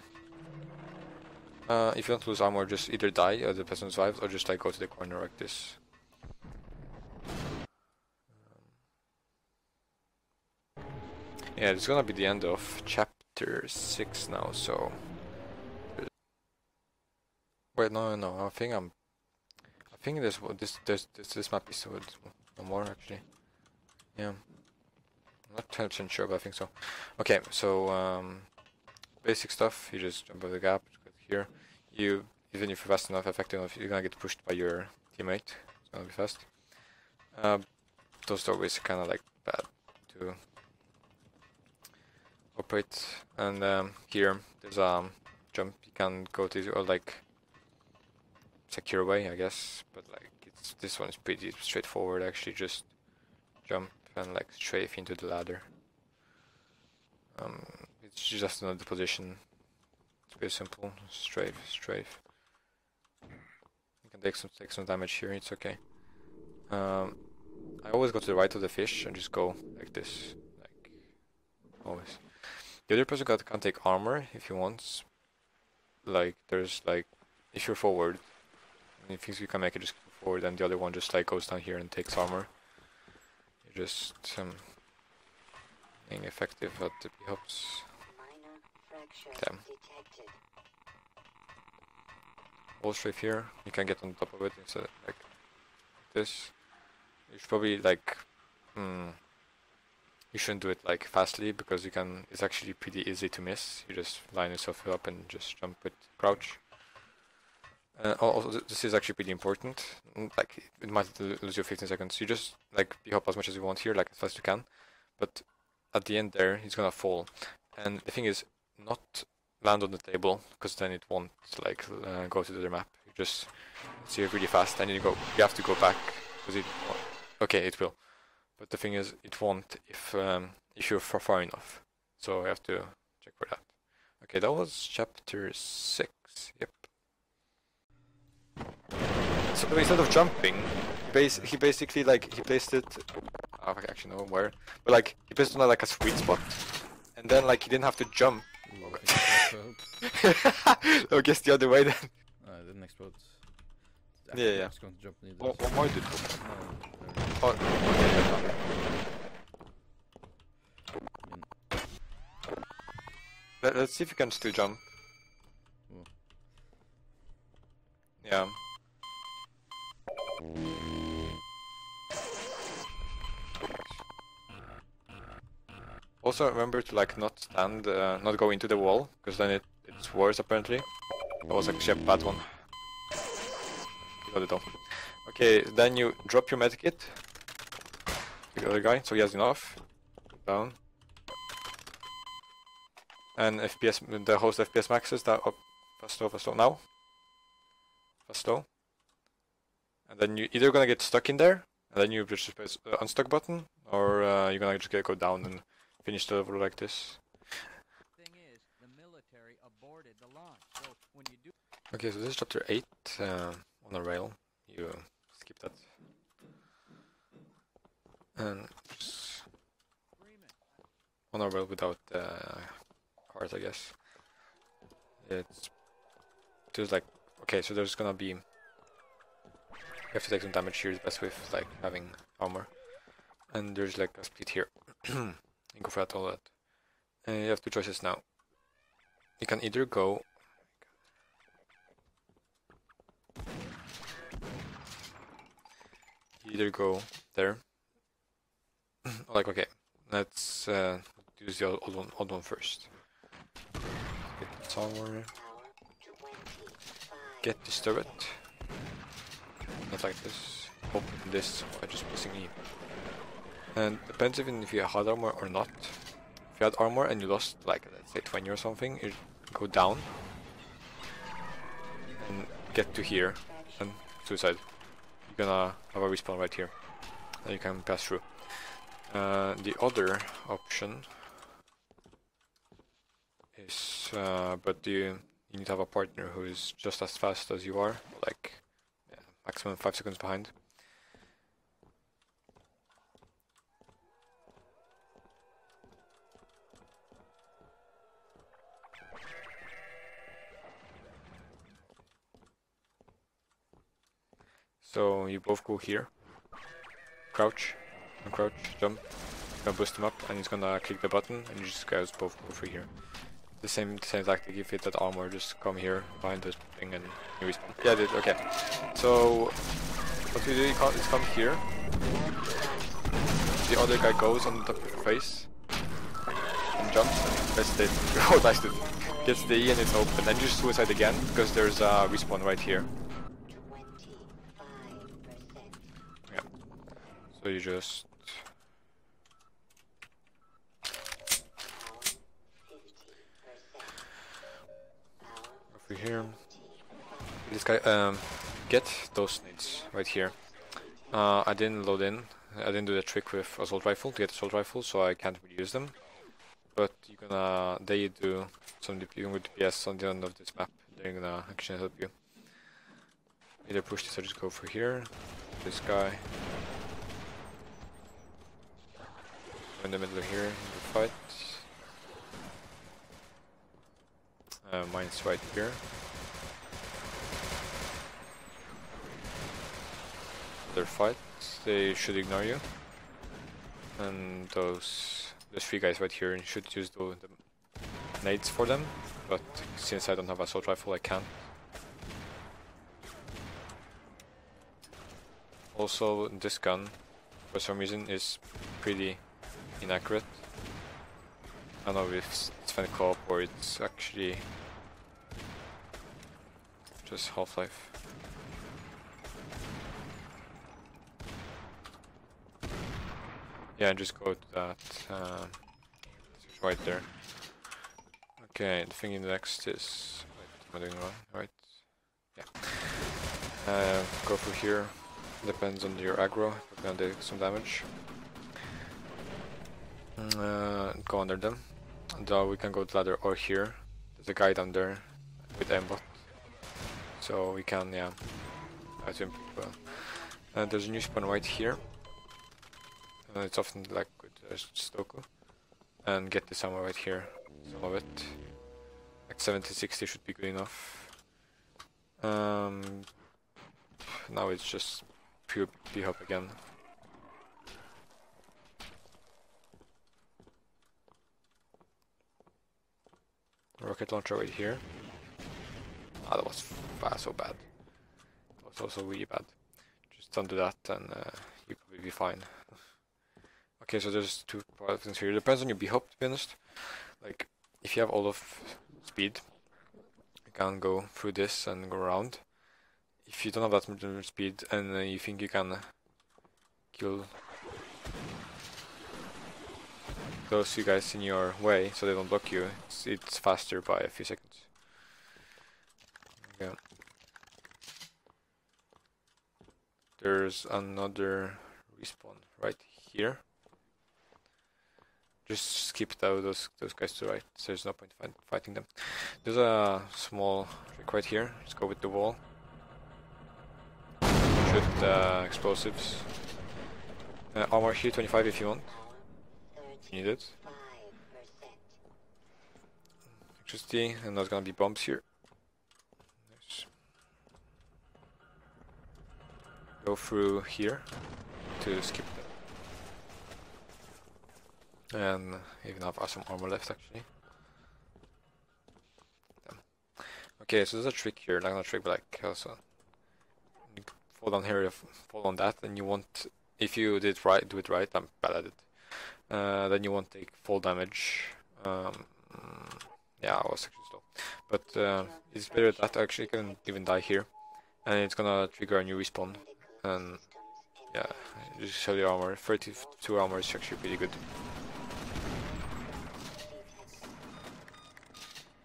Uh, if you don't lose armor, just either die or the person survives, or just like go to the corner like this. Yeah, it's gonna be the end of chapter 6 now, so... Wait, no, no, I think I'm... I think this this this this, this map is with no more actually. Yeah. I'm not 10% sure, but I think so. Okay, so um, basic stuff, you just jump over the gap, here. You, even if you're fast enough, effective enough, you're gonna get pushed by your teammate. It's gonna be fast. Uh, those are kinda like bad to operate. And um, here, there's a um, jump you can go to, or like secure way, I guess. But like, it's this one is pretty straightforward. Actually, just jump and like strafe into the ladder. Um, it's just another position. It's very simple. Strafe, strafe. You can take some take some damage here. It's okay. Um, I always go to the right of the fish and just go like this, like always. The other person got, can take armor if he wants. Like there's like if you're forward, and if you can make it just go forward, and the other one just like goes down here and takes armor. You're just um, being effective at the fractures Damn. detected. wall strafe here. You can get on top of it instead like this. You should probably like hmm you shouldn't do it like fastly because you can it's actually pretty easy to miss. You just line yourself up and just jump with crouch. Uh, also, this is actually pretty important. Mm, Like it might lose you 15 seconds. You just like be up as much as you want here, like as fast as you can. But at the end there, he's gonna fall. And the thing is, not land on the table because then it won't like uh, go to the other map. You just see it really fast, and you go. You have to go back because it. Okay, it will, but the thing is, it won't if um, if you're far, far enough. So I have to check for that. Okay, that was chapter six. Yep. So instead of jumping, base he basically like he placed it. Ah, I don't actually know where, but like he placed it on like a sweet spot, and then like he didn't have to jump. Ooh, I think it exploded. I guess the other way then. No, it didn't explode. Yeah, yeah. I was going to jump needles. What, what more did? Oh, Let, let's see if you can still jump. Yeah. Also remember to like not stand, uh, not go into the wall, because then it, it's worse apparently. That was actually a bad one. Got it all. Okay, then you drop your medkit. The other guy, so he has enough. Down. And FPS, the host FPS maxes that up. Fast slow, fast slow. Now. Fast slow. and then you either gonna get stuck in there, and then you just press the unstuck button, or uh, you're gonna just get, go down and finish the level like this. Thing is, the military aborted the launch. So when you do Okay, so this is chapter 8 uh, on a rail. You skip that. And just rail without uh, cars, I guess. It's there's like okay, so there's gonna be you have to take some damage here, best with like having armor. And there's like a split here. you go for that all that. And you have two choices now. You can either go either go there. Like okay, let's uh, use the old one, old one first. Get the tower. Tower 25. Get this turret. Not like this. Open this by just pressing E. And depends even if you had armor or not. If you had armor and you lost like let's say 20 or something, you go down and get to here and suicide. You're gonna have a respawn right here. And you can pass through. Uh, the other option is, uh, but you you need to have a partner who is just as fast as you are, like yeah, maximum five seconds behind. So you both go here, crouch, and crouch, jump, gonna boost him up, and he's gonna click the button, and you just guys both go through here. The same the same tactic if you hit that armor, just come here behind this thing and you respawn. Yeah, I did. Okay. So what we do is come- is come here. The other guy goes on the top of your face and jumps and gets the oh nice dude. Gets the E and it's open. And just suicide again because there's a respawn right here. Yeah. So you just over here. This guy um get those nades right here. Uh, I didn't load in. I didn't do the trick with assault rifle to get assault rifle, so I can't really use them. But you're gonna they do some DPS on the end of this map. They're gonna actually help you. Either push this or just go for here. This guy. In the middle here, in the fight. Uh, mine's right here. Their fight, they should ignore you. And those those three guys right here should use the, the nades for them, but since I don't have a assault rifle, I can't. Also, this gun, for some reason, is pretty inaccurate. I don't know if it's it's Sven Co-op or it's actually just Half-Life. Yeah, just go to that. Um, right there. Okay, the thing in the next is. Wait, am I doing wrong? Right. Yeah. Uh, go through here. Depends on your aggro. You're gonna do some damage. Mm, Uh, go under them. And uh, we can go to ladder or here. There's a guy down there with aimbot. So we can, yeah. That's him well. Uh, there's a new spawn right here. Uh, it's often like uh, Stoku. And get the ammo right here. Some of it. Like 70 60 should be good enough. Um, now it's just pure B-hop again. Rocket launcher right here. Ah, that was so bad. That was also really bad. Just don't do that and uh, you'll probably be fine. okay, so there's two things here. It depends on your B-hop, to be honest. Like, if you have all of speed, you can go through this and go around. If you don't have that much speed and uh, you think you can kill those two guys in your way so they don't block you, it's, it's faster by a few seconds. Yeah. there's another respawn right here. Just skip tho- those those guys to the right. There's no point fight, fighting them. There's a small trick right here. Let's go with the wall. Shoot uh, explosives. Uh, armor here 25 if you want. If you need it. Electricity, and there's gonna be bombs here. Nice. Go through here to skip them. And even have some armor left actually. Damn. Okay, so there's a trick here, like not a trick, but like also. You fall down here, fall on that, and you want, if you did right, do it right. I'm bad at it. Uh, then you won't take full damage. Um, yeah, I was actually slow, but uh, it's better that actually can even die here, and it's gonna trigger a new respawn. And yeah, just show your armor. 32 armor is actually pretty good.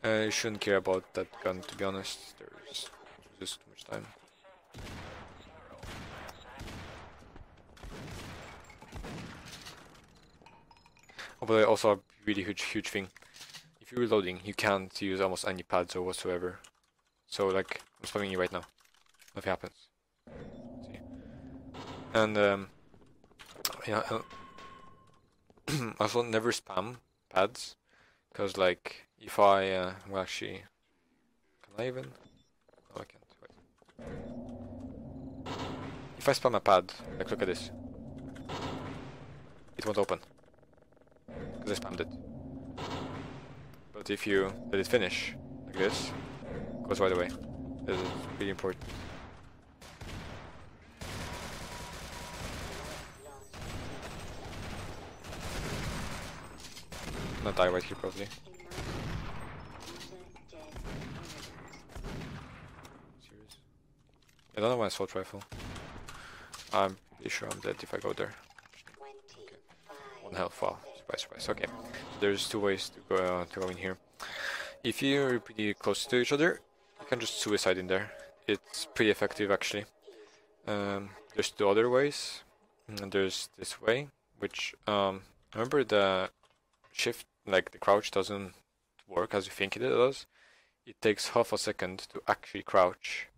You shouldn't care about that gun, to be honest. There's just too much time. Oh, but also a really huge, huge thing. If you're reloading, you can't use almost any pads or whatsoever. So, like, I'm spamming you right now. Nothing happens. And, um, yeah, also never spam pads. Because, like, if I, uh, well, actually, can I even? No, I can't. Wait. If I spam a pad, like, look at this. It won't open. Because I spammed it. But if you let it finish, like this, goes right away. This is really important. Not die right here probably. Serious? I don't know my assault rifle. I'm pretty sure I'm dead if I go there. One health, wow, surprise, surprise. Okay, there's two ways to go uh, to go in here. If you're pretty close to each other, you can just suicide in there. It's pretty effective actually. Um, there's two other ways. And there's this way, which um, remember the shift, like the crouch doesn't work as you think it does. It takes half a second to actually crouch.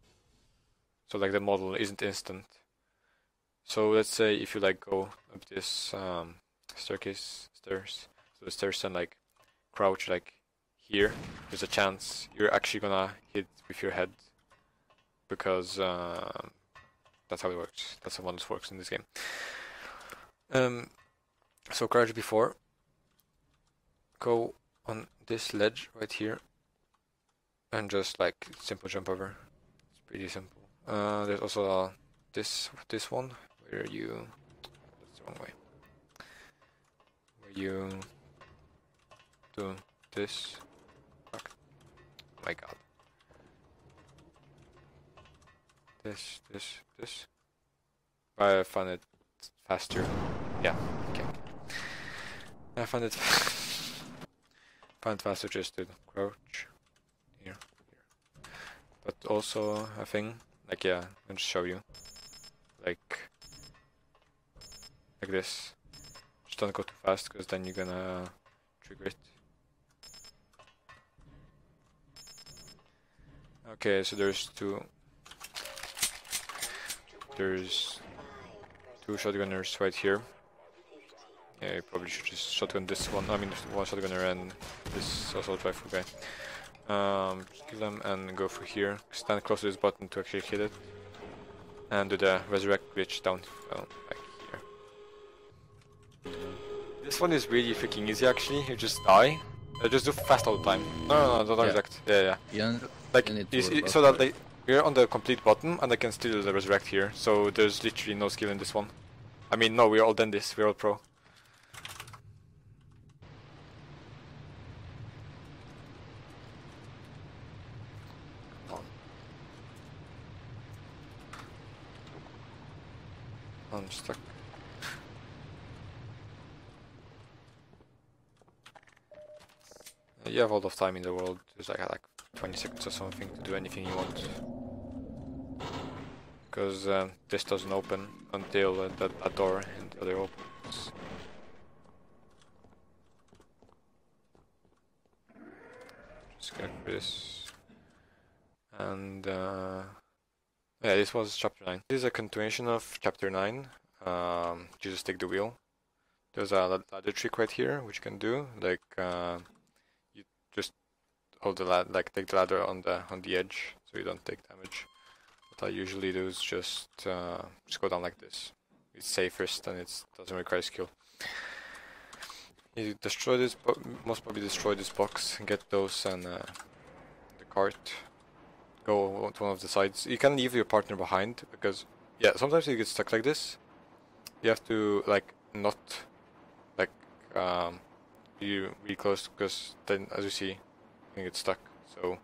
So like the model isn't instant. So let's say if you like go up this um, staircase stairs, so the stairs and like crouch like here, there's a chance you're actually gonna hit with your head because um, that's how it works. That's how it works in this game. Um, so crouch before. Go on this ledge right here, and just like simple jump over. It's pretty simple. Uh, there's also uh, this this one where you that's the wrong way. Where you do this. Fuck. Oh my god. This, this, this. I find it faster. Yeah, okay. I find it find faster just to crouch here, here. But also a thing, like yeah, I'll show you. Like like this. Just don't go too fast because then you're gonna trigger it. Okay, so there's two there's two shotgunners right here. Yeah, you probably should just shotgun this one. I mean, one shotgunner and this assault rifle guy. Um, kill them and go through here. Stand close to this button to actually hit it. And do the resurrect glitch down well, back here. This one is really freaking easy actually. You just die. Uh, just do fast all the time. No, no, no, don't Yeah. resurrect. Yeah, yeah. Yeah, Like, You need to you see- work so that they, we're on the complete bottom and I can still the resurrect here. So there's literally no skill in this one. I mean, no, we're all done this. We're all pro. Come on. I'm stuck. Uh, You have all of time in the world. There's like like 20 seconds or something to do anything you want. because um, this doesn't open until uh, that, that door until it opens. Just get this, and uh, yeah, this was chapter nine. This is a continuation of chapter nine. Um, you just take the wheel. There's a ladder trick right here, which you can do. Like uh, hold the lad, like take the ladder on the on the edge, so you don't take damage. What I usually do is just uh, just go down like this. It's safest and it doesn't require skill. You destroy this, most probably destroy this box and get those and uh, the cart. Go to one of the sides. You can leave your partner behind because yeah, sometimes you get stuck like this. You have to like not like um, be really close because then, as you see, can get stuck. So you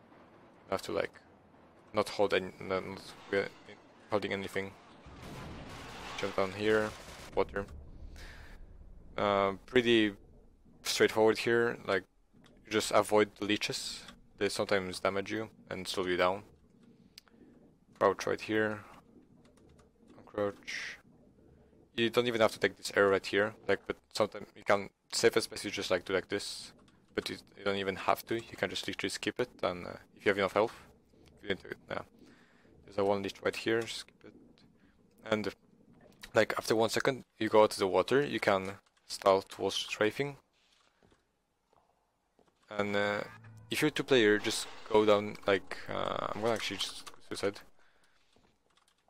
have to like not hold any, not holding anything. Jump down here, water. Uh, pretty straightforward here. Like just avoid the leeches. They sometimes damage you and slow you down. Crouch right here. Crouch. You don't even have to take this arrow right here. Like, but sometimes you can safest best you just like do like this. But you, you don't even have to. You can just literally skip it, and uh, if you have enough health, you into it. Yeah. There's a one leech right here. Skip it. And like after one second, you go out to the water. You can start towards strafing. And uh, if you're two player, just go down like uh, I'm gonna actually just suicide.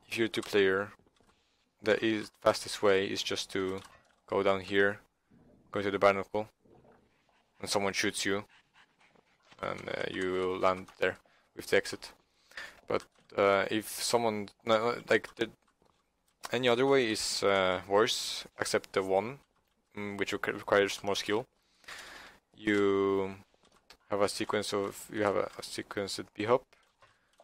If you're two player, the fastest way is just to go down here, go to the barnacle, and someone shoots you, and uh, you land there with the exit. But uh, if someone like the, any other way is uh, worse, except the one, mm, which requires more skill. You have a sequence of you have a, a sequence at B hop,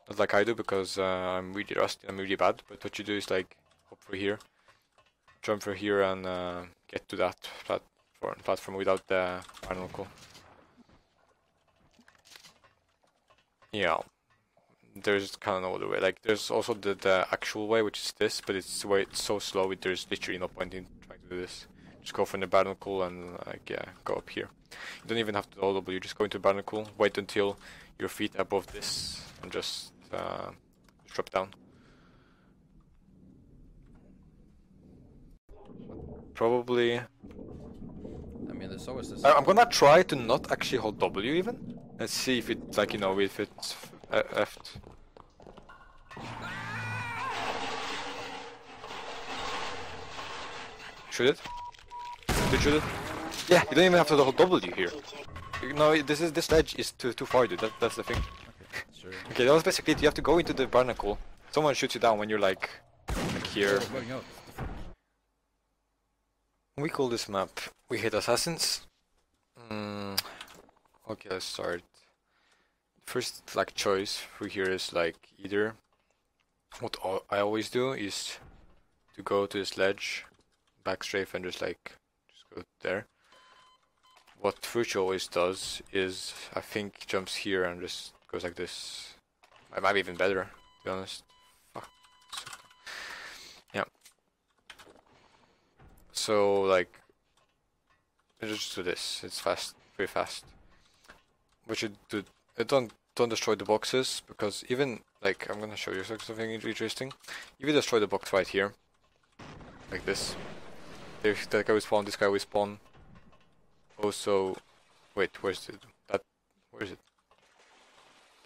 not like I do because uh, I'm really rusty. I'm really bad. But what you do is like hop through here, jump through here, and uh, get to that platform platform without the barnacle. Yeah, there's kind of no other way. Like there's also the, the actual way, which is this, but it's way it's so slow. It, there's literally no point in trying to do this. Just go from the barnacle and like yeah, go up here. You don't even have to double. You just go into barnacle, wait until your feet above this, and just uh, drop down. Probably. Mean, there's always this. I'm gonna try to not actually hold W even. Let's see if it like you know if it's f- uh, F. Shoot it. Did you shoot it? Yeah, you don't even have to hold W here. You know, this is this ledge is too too far, dude. That, that's the thing. Sure. Okay, that was basically it. You have to go into the barnacle. Someone shoots you down when you're like, like here. We call this map We Hate Assassins. Mm, okay, let's start. First, like, choice for here is like either. What I always do is to go to this ledge, back strafe, and just like just go there. What Froochu always does is, I think, jumps here and just goes like this. It might be even better, to be honest. Fuck. So- Yeah. So like, just do this. It's fast, very fast. What you do? uh, Don't don't destroy the boxes because even like I'm gonna show you something interesting. If you destroy the box right here, like this, if that guy will spawn, this guy will spawn. Also, wait, where's it? That where is it?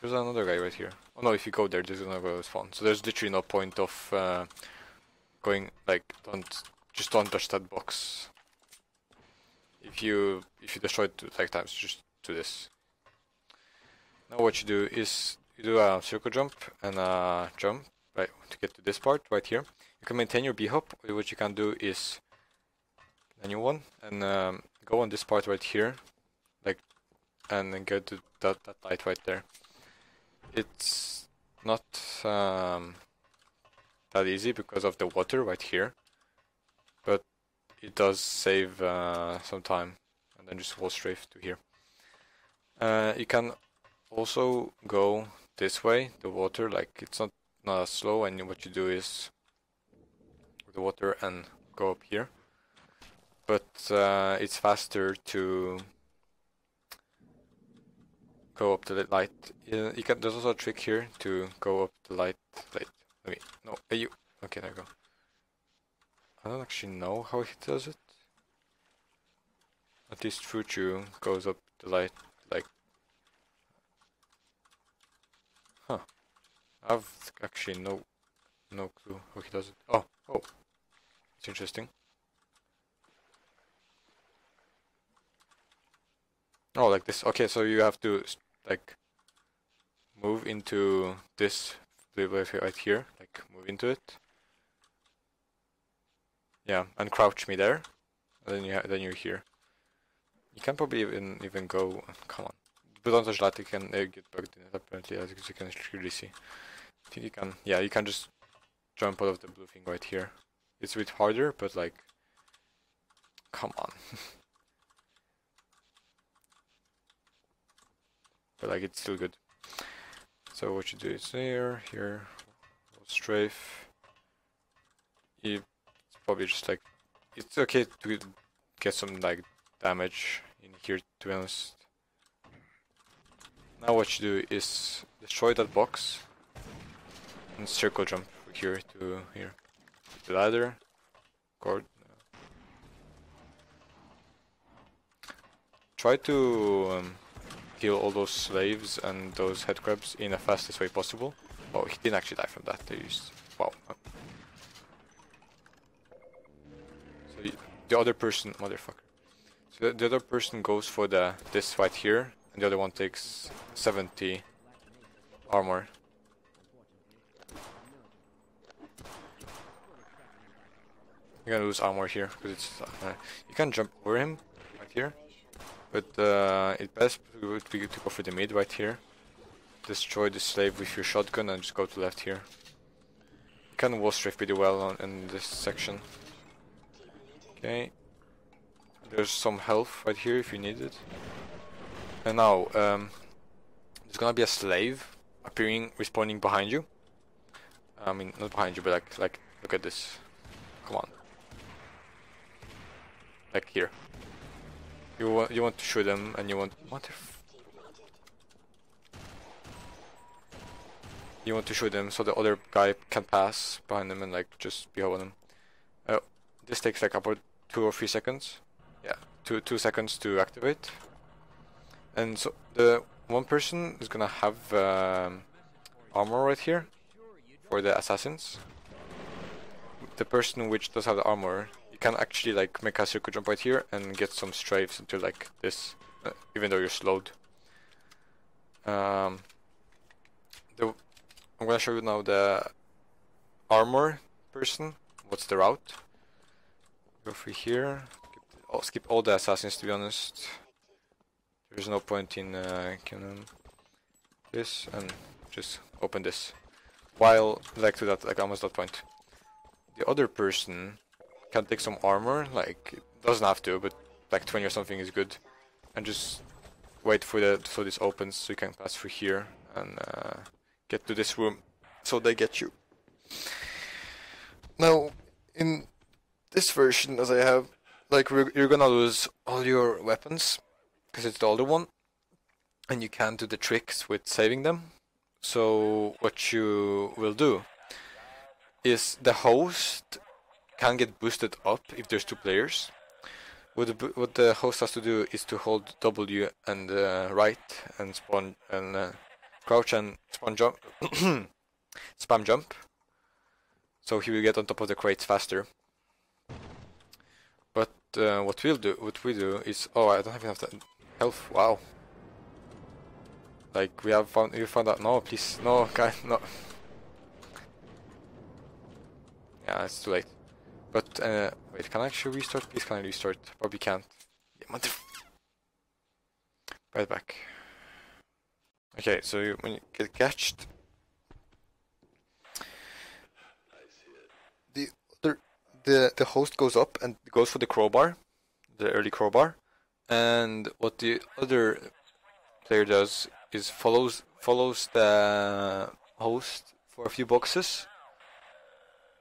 There's another guy right here. Oh no, if you go there, there's another guy will spawn. So there's literally no point of uh, going like don't just don't touch that box. If you if you destroy it two like times, just do this. Now what you do is you do a circle jump and a jump right to get to this part right here. You can maintain your B hop. What you can do is a new one and um, go on this part right here, like, and then go to that that light right there. It's not um, that easy because of the water right here, it does save uh, some time. And then just wall strafe to here. Uh, you can also go this way, the water, like it's not not as slow, and what you do is the water and go up here. But uh, it's faster to go up to the light. You can. There's also a trick here to go up the light. Wait, let me. No, you. Okay, there you go. I don't actually know how he does it. At least Froochu goes up the light like. Huh. I've actually no, no clue how he does it. Oh, oh, it's interesting. Oh, like this. Okay, so you have to like move into this blue wave right here. Like move into it. Yeah, and crouch me there. Then you then you're here. You can probably even even go. Come on, but don't touch that. You can uh, get bugged in it apparently, as you can clearly see. I think you can. Yeah, you can just jump out of the blue thing right here. It's a bit harder, but like, come on. but like, it's still good. So what you do is here, here, strafe. You probably just like it's okay to get some like damage in here to be honest. Now what you do is destroy that box and circle jump from here to here. The ladder, cord. Try to um, kill all those slaves and those headcrabs in the fastest way possible. Oh, he didn't actually die from that. They used wow. The other person, motherfucker. So the, the other person goes for the this right here, and the other one takes 70 armor. You're gonna lose armor here because it's. Uh, you can jump over him right here, but uh, it best would be to go for the mid right here. Destroy the slave with your shotgun and just go to left here. You can wall strafe pretty well on, in this section. Okay. There's some health right here if you need it. And now, um, there's gonna be a slave appearing, respawning behind you. I mean, not behind you, but like, like, look at this. Come on. Like here. You want, you want to shoot them, and you want, mother. You want to shoot them so the other guy can pass behind them and like just be over them. Uh, this takes like about two or three seconds. Yeah, two two seconds to activate. And so the one person is gonna have um, armor right here for the assassins. The person which does have the armor, you can actually like make a circle jump right here and get some strafes into like this, uh, even though you're slowed. Um, the I'm gonna show you now the armor person. What's the route? Go through here. Skip, I'll skip all the assassins to be honest. There's no point in uh, killing this and just open this. While like to that like almost that point. The other person can take some armor, like it doesn't have to, but like 20 or something is good. And just wait for the so this opens so you can pass through here and uh, get to this room so they get you. Now, in this version, as I have, like you're gonna lose all your weapons because it's the older one, and you can't do the tricks with saving them. So what you will do is the host can get boosted up if there's two players. What the, what the host has to do is to hold W and uh, right and spawn and uh, crouch and spawn jump, spam jump. So he will get on top of the crates faster. Uh, what we'll do, what we do is, oh, I don't even have enough health. Wow. Like we have found, you found out. No, please, no, guy, no. Yeah, it's too late. But uh, wait, can I actually restart? Please, can I restart? Probably can't. Yeah. Right back. Okay, so you, when you get catched, the other, the the host goes up and goes for the crowbar, the early crowbar, and what the other player does is follows follows the host for a few boxes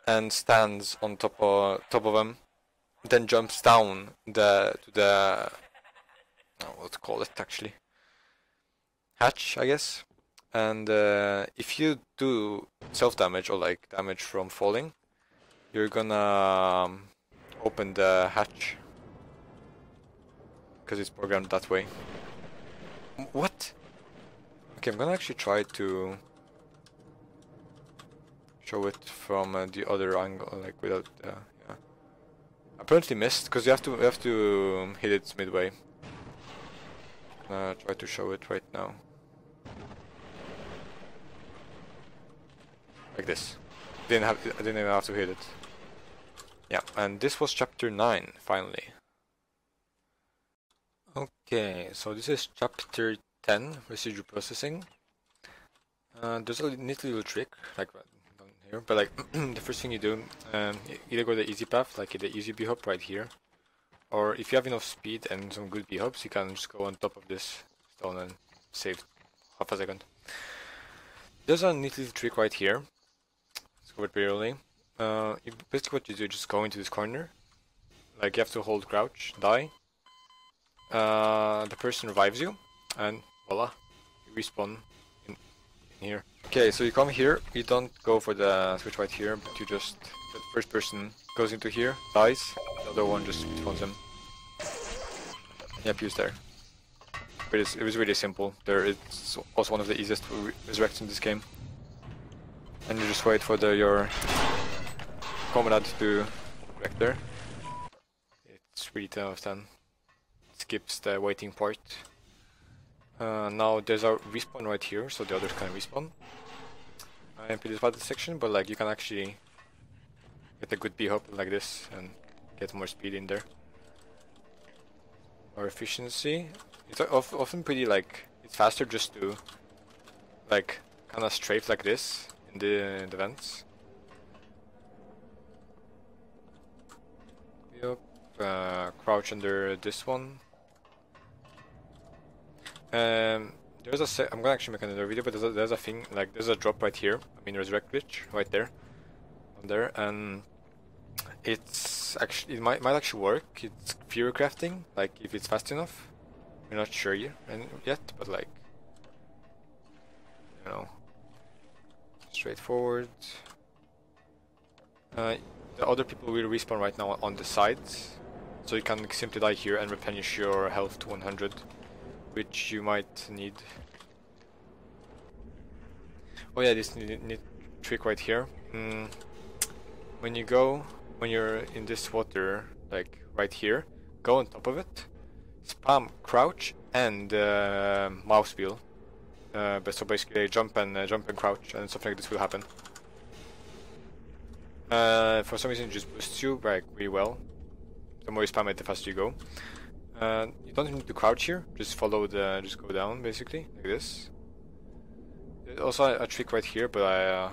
and stands on top of top of them, then jumps down the to the oh, what call it actually hatch, I guess. And uh, if you do self damage or like damage from falling, you're gonna um, open the hatch because it's programmed that way. What? Okay, I'm gonna actually try to show it from uh, the other angle, like without. Uh, yeah. Apparently missed because you have to you have to um, hit it midway. Uh, try to show it right now. Like this. Didn't have I didn't even have to hit it. Yeah, and this was chapter nine finally. Okay, so this is chapter 10, residual processing. Uh, there's a neat little trick, like down here, but like the first thing you do, um, either go the easy path, like the easy b-hop right here, or if you have enough speed and some good b-hops, you can just go on top of this stone and save half a second. There's a neat little trick right here. Go early. Uh, basically what you do, just go into this corner, like you have to hold crouch, die, uh, the person revives you, and voila, you respawn in, in here. Okay, so you come here, you don't go for the switch right here, but you just, the first person goes into here, dies, the other one just respawns him. Yep, he's there. But it was really simple. There, it's also one of the easiest to re resurrect in this game. And you just wait for the your comrade to resurrect there. It's really 10 out of 10 skips the waiting part. Uh, now there's a respawn right here, so the others can respawn. I am this section, but like you can actually get a good B hop like this and get more speed in there. More efficiency. It's of, often pretty like it's faster just to like kind of strafe like this the, the vents. Yep. Uh, crouch under this one. Um, there's a se I'm gonna actually make another video, but there's a, there's a thing like there's a drop right here. I mean resurrect glitch right there, on there, and it's actually it might might actually work. It's fury crafting, like if it's fast enough. We're not sure yet, yet but like you know, straightforward. Uh, the other people will respawn right now on the sides, so you can simply die here and replenish your health to 100 which you might need. Oh yeah, this neat, neat trick right here. Mm, when you go, when you're in this water, like right here, go on top of it, spam crouch and uh, mouse wheel. Uh, but so basically jump and uh, jump and crouch and something like this will happen. Uh, for some reason it just boosts you like really well. The more you spam it, the faster you go. Uh, you don't need to crouch here, just follow the, just go down basically, like this. There's also a, a trick right here, but I, uh,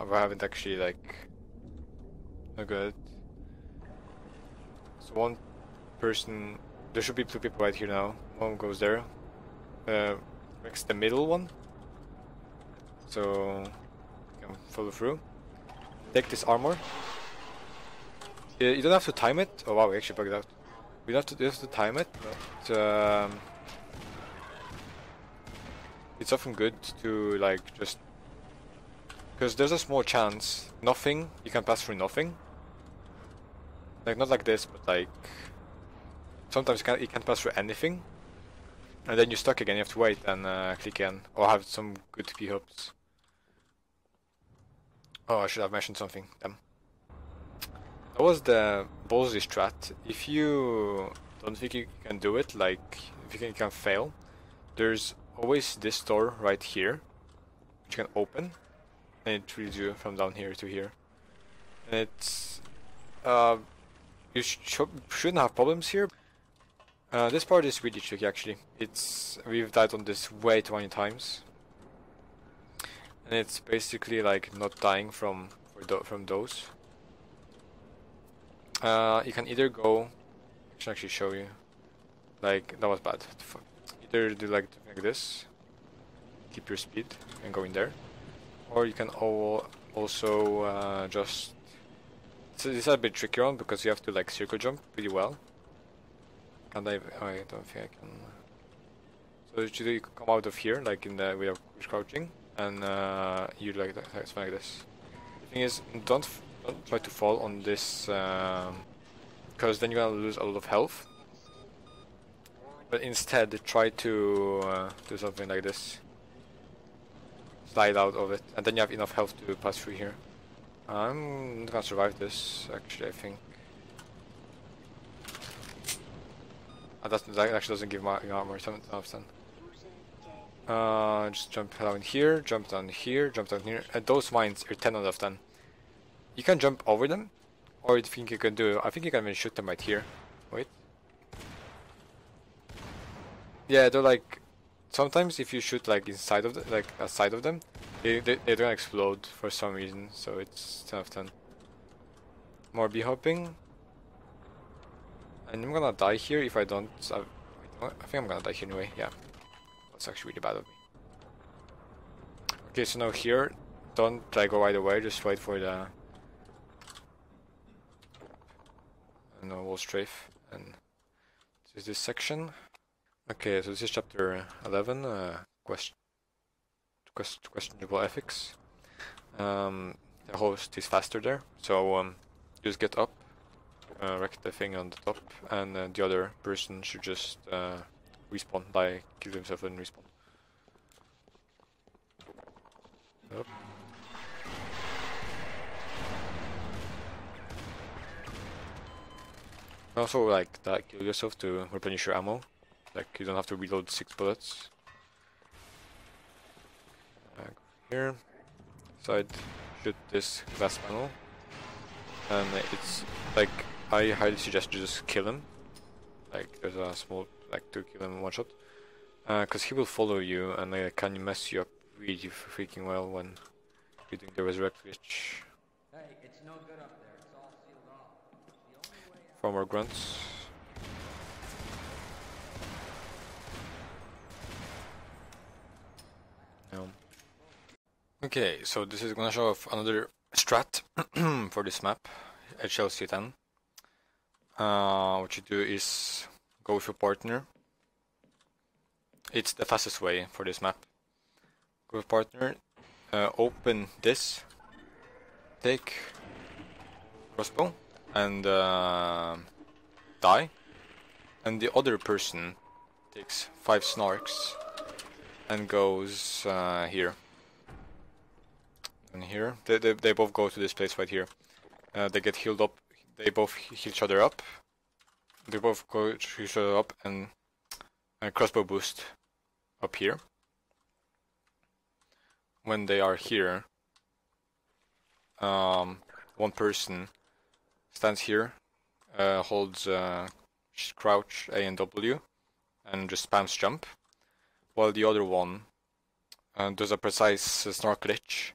I haven't actually like, not good. So one person, there should be two people right here now, one goes there, next the middle one, so you can follow through. Take this armor. You don't have to time it, oh wow, we actually bugged out. We have to, have to time it, but um, it's often good to like just because there's a small chance nothing you can pass through nothing. Like not like this, but like sometimes you can you can pass through anything, and then you're stuck again. You have to wait and uh, click again, or have some good B-hops. Oh, I should have mentioned something. Damn. That was the ballsy strat. If you don't think you can do it, like if you think you can fail, there's always this door right here, which you can open, and it reads you from down here to here. And it's uh, you sh shouldn't have problems here. Uh, this part is really tricky actually. It's we've died on this way too many times, and it's basically like not dying from from those. Uh, you can either go. I should actually show you. Like that was bad. Either do like like this, keep your speed and go in there, or you can al- also uh, just. So this is a bit trickier one because you have to like circle jump pretty well. I? I don't think I can. So usually you come out of here, like in the we are crouching, and uh, you like that- like this. The thing is, don't don't try to fall on this, because then you're gonna lose a lot of health. But instead, try to uh, do something like this. Slide out of it, and then you have enough health to pass through here. I'm not gonna survive this, actually, I think. Uh, that, actually doesn't give my armor 7 out of 10. Uh, just jump down here, jump down here, jump down here. And those mines are 10 out of 10. You can jump over them, or you think you can do, I think you can even shoot them right here. Wait. Yeah, they're like, sometimes if you shoot like inside of the, like aside of them, they, they, they don't explode for some reason, so it's 10 of 10. More bee hopping. And I'm gonna die here if I don't, I, I think I'm gonna die here anyway, yeah. That's actually really bad of me. Okay, so now here, don't like go right away, just wait for the no wall strafe and this is this section. Okay, so this is chapter 11, uh, question, quest, questionable ethics. Um, the host is faster there, so um, just get up, uh, wreck the thing on the top, and uh, the other person should just uh, respawn, die, kill himself and respawn. Also, like, that, kill yourself to replenish your ammo. Like, you don't have to reload six bullets. Go here. Side, shoot this glass panel. And it's, like, I highly suggest you just kill him. Like, there's a small, like, to kill him in one shot. Because he will follow you and uh, can mess you up really freaking well when you're doing the resurrect glitch. Hey, it's no good up there. It's all sealed off. The only way out. Four more grunts. No. Okay, so this is gonna show off another strat for this map, HLC 10. Uh, what you do is go with your partner. It's the fastest way for this map. Go with partner, uh, open this, take crossbow, and uh, die. And the other person takes five snarks and goes uh, here. And here, they, they, they both go to this place right here. Uh, they get healed up. They both heal each other up. They both go each other up and uh, crossbow boost up here. When they are here, um, one person stands here, uh, holds uh, crouch A and W, and just spams jump, while the other one uh, does a precise snark glitch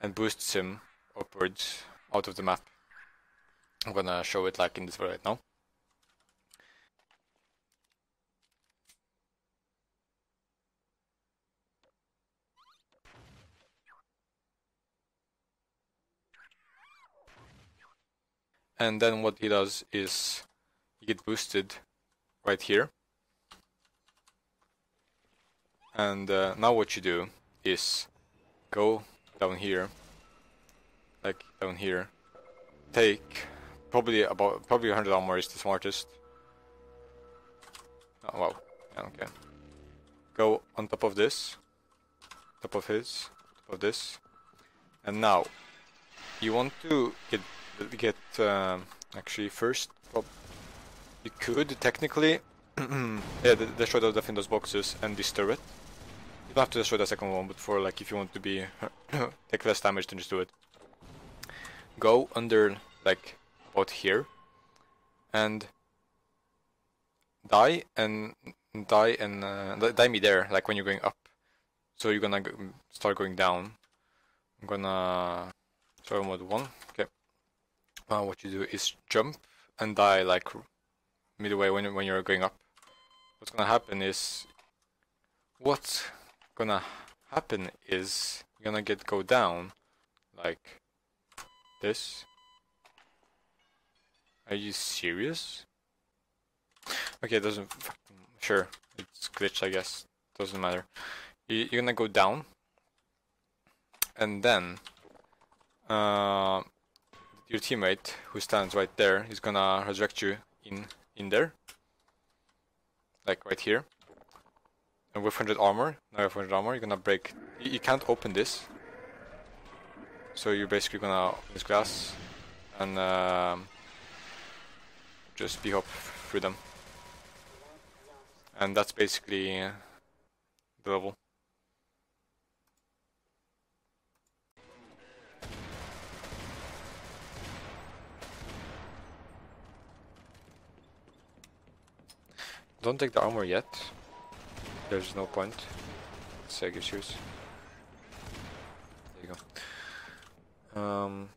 and boosts him upwards out of the map. I'm gonna show it like in this way right now. And then what he does is he get boosted right here. And uh, now what you do is go down here, like down here, take probably about probably 100 armor is the smartest. Oh wow, yeah, okay. Go on top of this, top of his, top of this, and now you want to get get um, actually first. Well, you could technically, yeah, de- destroy the death those boxes and disturb it. You don't have to destroy the second one, but for like if you want to be take less damage, then just do it. Go under like about here, and die and die and uh, die me there, like when you're going up. So you're gonna start going down. I'm gonna sorry mode one. Okay. Uh, what you do is jump and die like midway when when you're going up. What's gonna happen is what's gonna happen is you're gonna get go down like this. Are you serious? Okay, it doesn't. Sure, it's glitched, I guess. Doesn't matter. You, you're gonna go down, and then uh, your teammate who stands right there is gonna resurrect you in in there, like right here. And with 100 armor, now you have 100 armor, you're gonna break. You, can't open this, so you're basically gonna this glass and um, just be up through them. And that's basically uh, the level. Don't take the armor yet. There's no point. Seg issues. There you go. Um,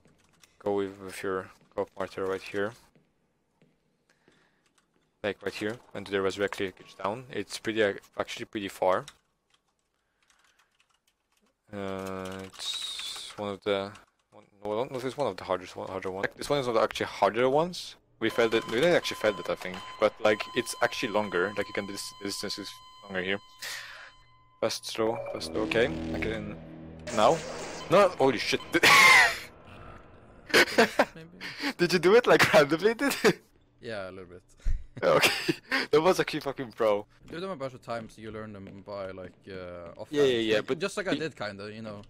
go with, with your co martyr right here. Like right here, and do the resurrect leakage down. It's pretty ac- actually pretty far. Uh, it's one of the one, no, I don't know if it's one of the hardest one, harder ones. This one is one of the actually harder ones. We failed it. We didn't actually failed it, I think. But like, it's actually longer. Like you can the distance is longer here. Fast, slow, fast, slow. Okay, I can now. No, holy shit! Maybe. Did you do it like randomly? Did? Yeah, a little bit. Okay, that was actually fucking pro. Do them a bunch of times, you learn them by like uh, off. Yeah, yeah, yeah, Like, but just like I did, kinda, you know.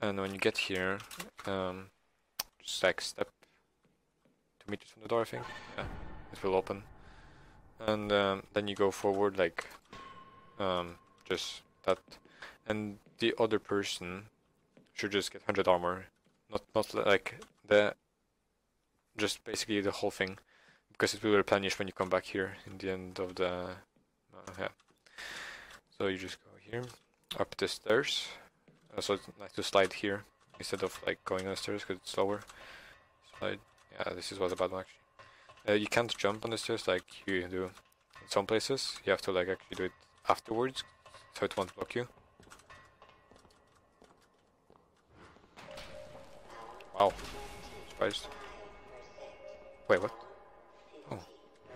And when you get here, um, just like step two meters from the door, I think. Yeah, it will open. And um, then you go forward, like, um, just that. And the other person should just get 100 armor. Not, not like the, just basically the whole thing. Because it will replenish when you come back here in the end of the, uh, yeah. So you just go here, up the stairs. Uh, so it's nice to slide here instead of like going on the stairs because it's slower. Slide. Yeah, this is what's a bad one actually. Uh, you can't jump on the stairs like you do in some places. You have to like actually do it afterwards, so it won't block you. Wow, surprised. Wait, what?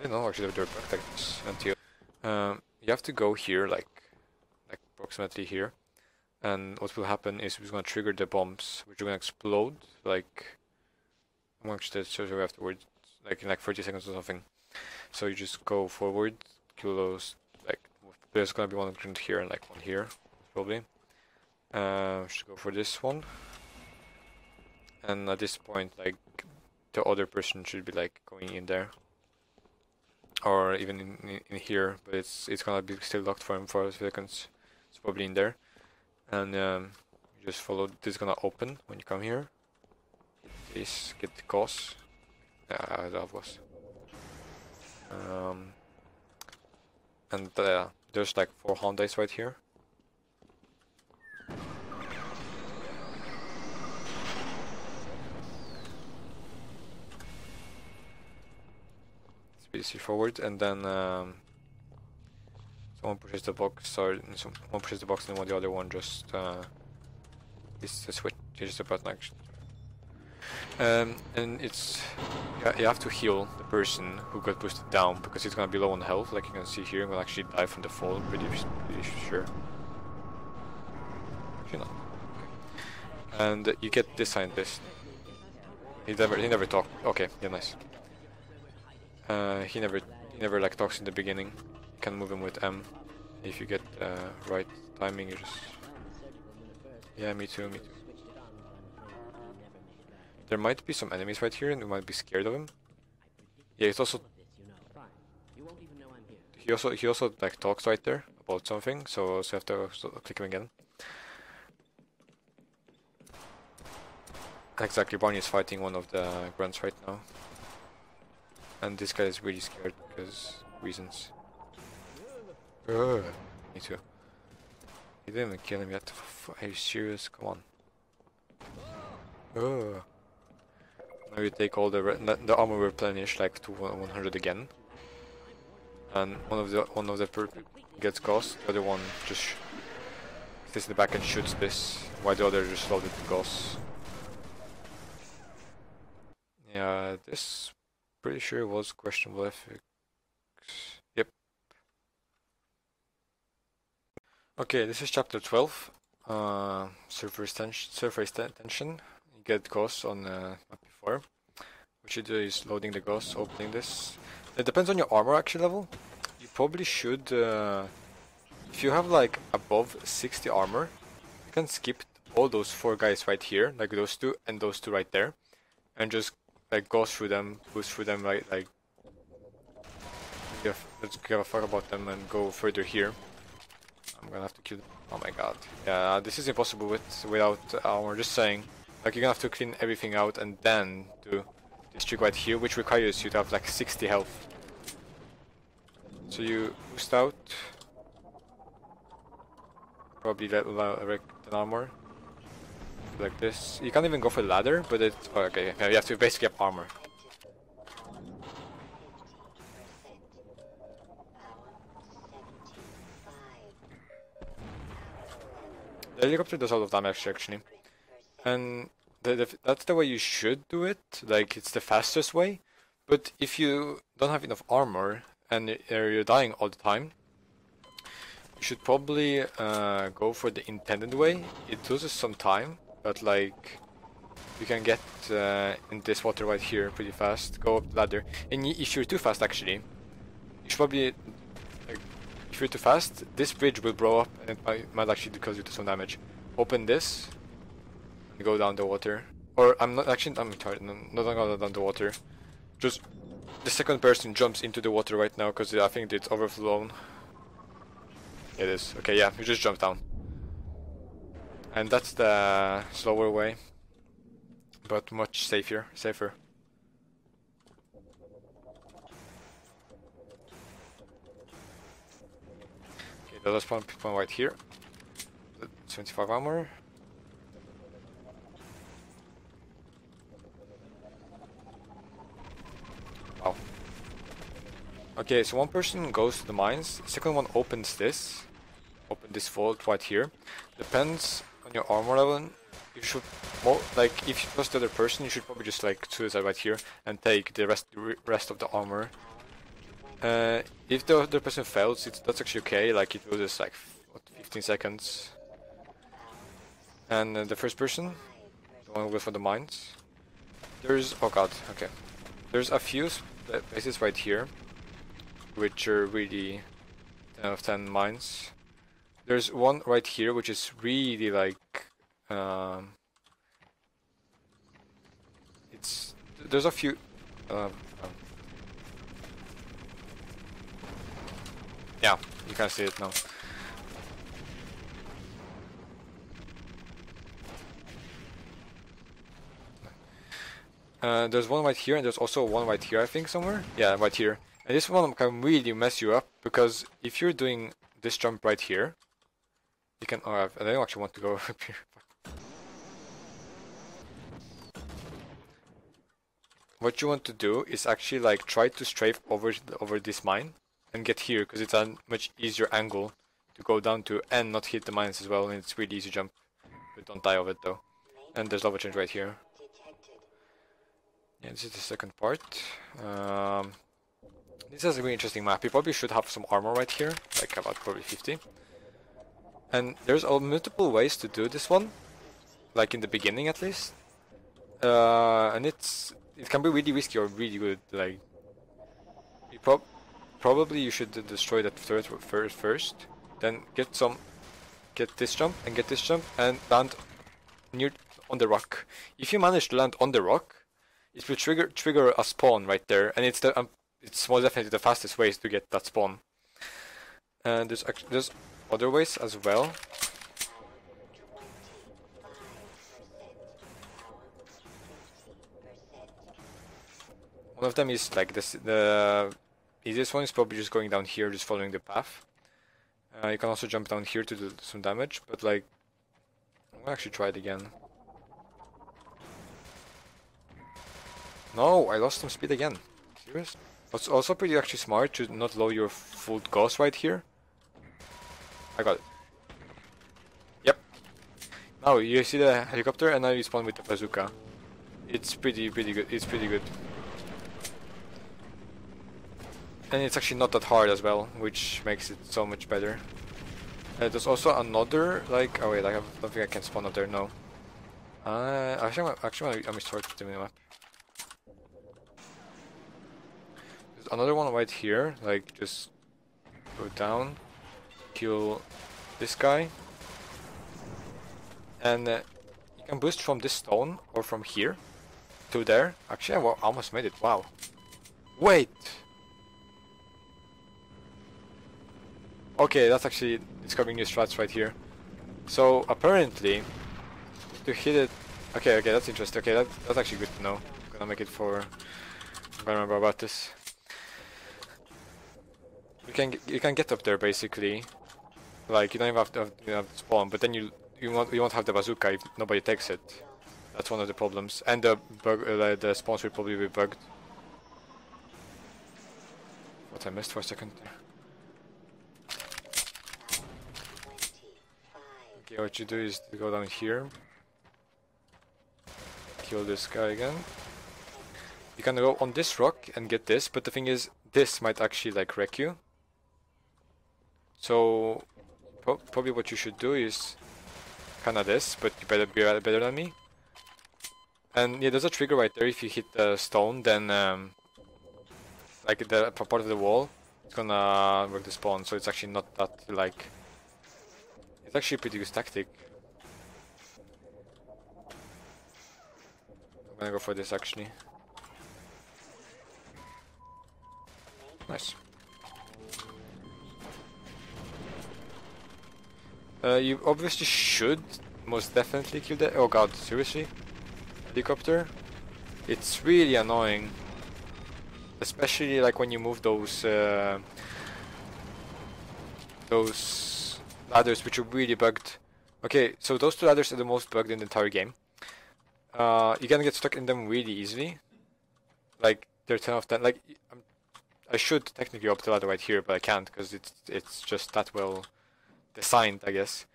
Know actually they were like this until. Um, you have to go here, like, like approximately here and what will happen is we're gonna trigger the bombs, which are gonna explode like I'm gonna actually afterwards, like in like 30 seconds or something. So you just go forward, kill those. Like there's gonna be one ground here and like one here, probably. Uh, should go for this one. And at this point, like the other person should be like going in there, or even in in, here, but it's it's gonna be still locked for him for seconds. It's probably in there. And um, just follow this is gonna open when you come here. This get the cause yeah that was. Um, and uh, there's like four Houndeyes right here pretty straightforward and then um, Someone pushes the box, or someone pushes the box, and then the other one just uh, is the switch, changes the button actually. Um, and it's you have to heal the person who got boosted down because he's gonna be low on health, like you can see here. Will actually die from the fall. Pretty, pretty sure. Actually not. And you get this scientist. He never, he never talked. Okay, yeah, nice. Uh, he never, he never like talks in the beginning You can move him with M. If you get uh, right timing, you just... Yeah, me too, me too. There might be some enemies right here and we might be scared of him. Yeah, it's also... He also, he also like talks right there about something, so, so you have to click him again. Exactly, Barney is fighting one of the grunts right now. And this guy is really scared because reasons. Uh, me too. You didn't even kill him yet. Are you serious? Come on. Uh. Now you take all the re the armor replenish like to 100 again, and one of the one of the per gets cost, the other one just sits in the back and shoots this, while the other just loaded the Gauss. Yeah, this pretty sure it was questionable ethics. Yep. Okay, this is chapter 12. Uh, surface, tension, surface tension. You get Gauss on uh, map before. What you do is loading the Gauss, opening this. It depends on your armor action level. You probably should, uh, if you have like above 60 armor, you can skip all those four guys right here, like those two and those two right there, and just like go through them, boost through them, right? like. Give, let's give a fuck about them and go further here. I'm gonna have to kill. Oh my god. Yeah, this is impossible with without uh, armor. Just saying, like you're gonna have to clean everything out and then do this trick right here, which requires you to have like 60 health. So you boost out. Probably let erect an armor. Like this. You can't even go for the ladder, but it's Oh, okay, you have to basically have armor. The helicopter does a lot of damage actually, and the, the, that's the way you should do it. Like it's the fastest way. But if you don't have enough armor and you're dying all the time, you should probably uh, go for the intended way. It loses some time, but like you can get uh, in this water right here pretty fast. Go up the ladder, and if you're too fast, actually, you should probably like, if you're too fast, this bridge will blow up, and it might, might actually cause you to some damage. Open this, and go down the water. Or I'm not actually I'm tired. No, not gonna go down the water. Just the second person jumps into the water right now because I think it's overflown. It is. Okay, yeah, you just jump down. And that's the slower way. But much safer. Safer. Okay, the last one, one right here. The 75 armor. Wow. Okay, so one person goes to the mines, second one opens this, open this vault right here. Depends on your armor level. You should like if you trust the other person, you should probably just like suicide right here and take the rest re- rest of the armor. Uh, if the other person fails, it's that's actually okay. Like it loses like what 15 seconds. And uh, the first person, the one for the mines. There's oh god, okay. There's a few uh, places right here, which are really 10 out of 10 mines. There's one right here which is really like, um, it's there's a few. Um, yeah, you can see it now. Uh, there's one right here, and there's also one right here, I think, somewhere. Yeah, right here. And this one can really mess you up because if you're doing this jump right here, you can. Oh, I don't actually want to go up here. What you want to do is actually like try to strafe over over this mine and get here because it's a much easier angle to go down to and not hit the mines as well. And it's really easy jump, but don't die of it though. And there's lava change right here. Yeah, this is the second part. Um, this is a really interesting map. You probably should have some armor right here, like about probably 50. And there's multiple ways to do this one, like in the beginning at least. Uh, and it's it can be really risky or really good. Like, you prob probably you should destroy that third first first, then get some, get this jump and get this jump and land near on the rock. If you manage to land on the rock, it will trigger trigger a spawn right there, and it's the um, it's most definitely the fastest ways to get that spawn. And there's there's other ways as well. One of them is like this. The easiest one is probably just going down here, just following the path. Uh, you can also jump down here to do some damage, but like, I'll actually try it again. No, I lost some speed again. Serious? It's also pretty actually smart to not lower your full gauss right here. I got it. Yep. Now you see the helicopter and now you spawn with the bazooka. It's pretty pretty good. It's pretty good. And it's actually not that hard as well, which makes it so much better. Uh, there's also another like oh wait I have, don't think I can spawn up there no. Uh, actually I'm, actually I'm restart the minimap. There's another one right here like just go down, kill this guy, and uh, you can boost from this stone or from here to there. Actually, I wa- almost made it. Wow. Wait. Okay, that's actually discovering new strats right here. So apparently, to hit it. Okay, okay, that's interesting. Okay, that, that's actually good to know. I'm gonna make it for. I'm gonna remember about this. You can you can get up there basically, like you don't even have to, have, you spawn, but then you you won't you won't have the bazooka if nobody takes it. That's one of the problems, and the bug uh, the- spawns will probably be bugged. What I missed for a second. Okay, what you do is go down here, kill this guy again. You can go on this rock and get this, but the thing is, this might actually like wreck you. So, pro- probably what you should do is kinda this, but you better be better than me. And yeah, there's a trigger right there. If you hit the stone, then um, like the part of the wall, it's gonna work the spawn. So it's actually not that like. It's actually a pretty good tactic. I'm gonna go for this actually. Nice. Uh, you obviously should most definitely kill that. Oh god, seriously? Helicopter? It's really annoying. Especially like when you move those uh, those ladders which are really bugged. Okay, so those two ladders are the most bugged in the entire game. Uh, you can get stuck in them really easily. Like they're 10 of 10. Like I'm, I should technically up the ladder right here, but I can't because it's it's just that well designed, I guess.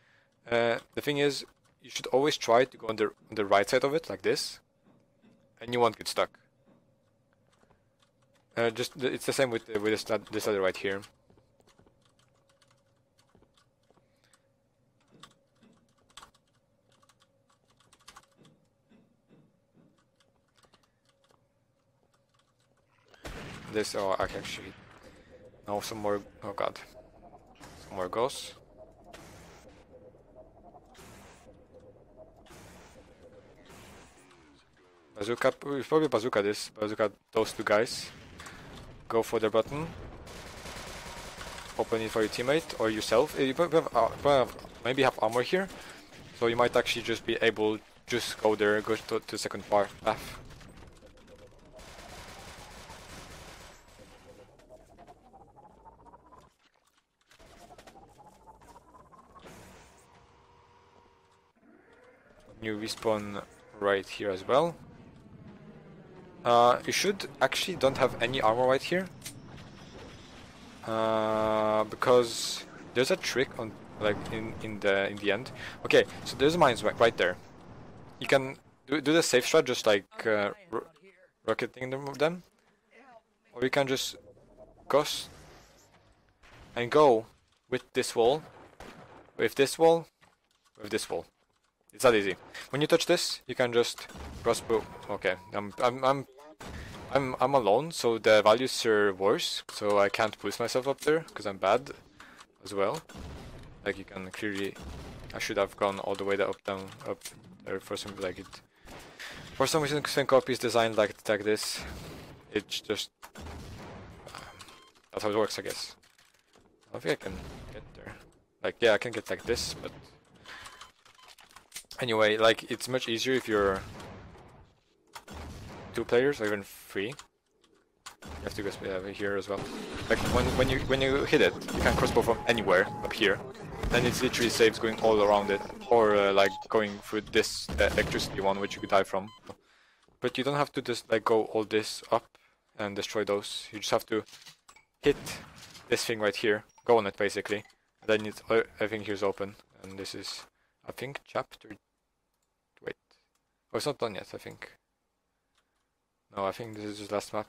Uh, the thing is, you should always try to go on the on the right side of it, like this, and you won't get stuck. Uh, just it's the same with with this this right here. This oh I can actually now some more oh god some more ghosts. Bazooka, we probably bazooka this, bazooka those two guys. Go for the button. Open it for your teammate or yourself. Uh, You probably have, uh, maybe have armor here, so you might actually just be able just go there, go to, to the second part path. You respawn right here as well. Uh, you should actually don't have any armor right here. Uh, because there's a trick on like in in the in the end. Okay, so there's mines right, there. You can do do the safe strat just like uh, ro- rocketing them them, or you can just go and go with this wall, with this wall, with this wall. It's that easy. When you touch this, you can just crossbow. Okay, I'm I'm I'm I'm I'm alone, so the values are worse. So I can't boost myself up there because I'm bad as well. Like you can clearly, I should have gone all the way up down up there for some like it. For some reason, Sync is designed like like this. It's just that's how it works, I guess. I don't think I can get there. Like yeah, I can get like this, but Anyway, like it's much easier if you're two players or even three. You have to go uh, here as well. Like when when you when you hit it, you can crossbow from anywhere up here. Then it's literally saves going all around it, or uh, like going through this uh, electricity one, which you could die from. But you don't have to just like go all this up and destroy those. You just have to hit this thing right here, go on it basically. Then it's, uh, everything here is open, and this is I think chapter Oh, it's not done yet, I think. No, I think this is just last map.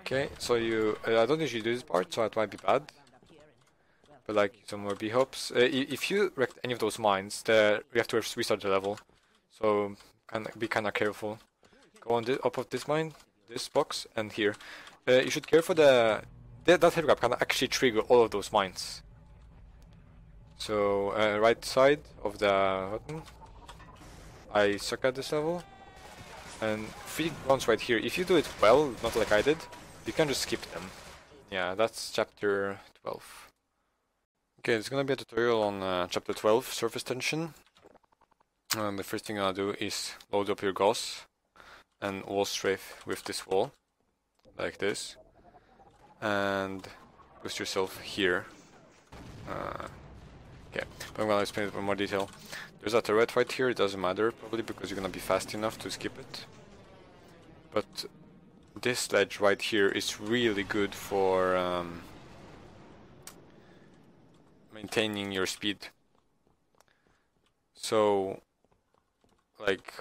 Okay, so you... Uh, I don't usually do this part, so it might be bad. But like, some more B-hops. Uh, if you wreck any of those mines, the, we have to restart the level. So, be kind of careful. Go on the, up of this mine, this box, and here. Uh, you should care for the... That, that headcrab can actually trigger all of those mines. So, uh, right side of the button. I suck at this level. And three rounds right here. If you do it well, not like I did, you can just skip them. Yeah, that's chapter 12. Okay, it's gonna be a tutorial on uh, chapter 12, surface tension. And the first thing I'll do is load up your gauss and wall strafe with this wall, like this. And boost yourself here. Uh, okay, but I'm gonna explain it in more detail. There's a turret right here, it doesn't matter probably because you're gonna be fast enough to skip it. But this ledge right here is really good for um, maintaining your speed. So, like,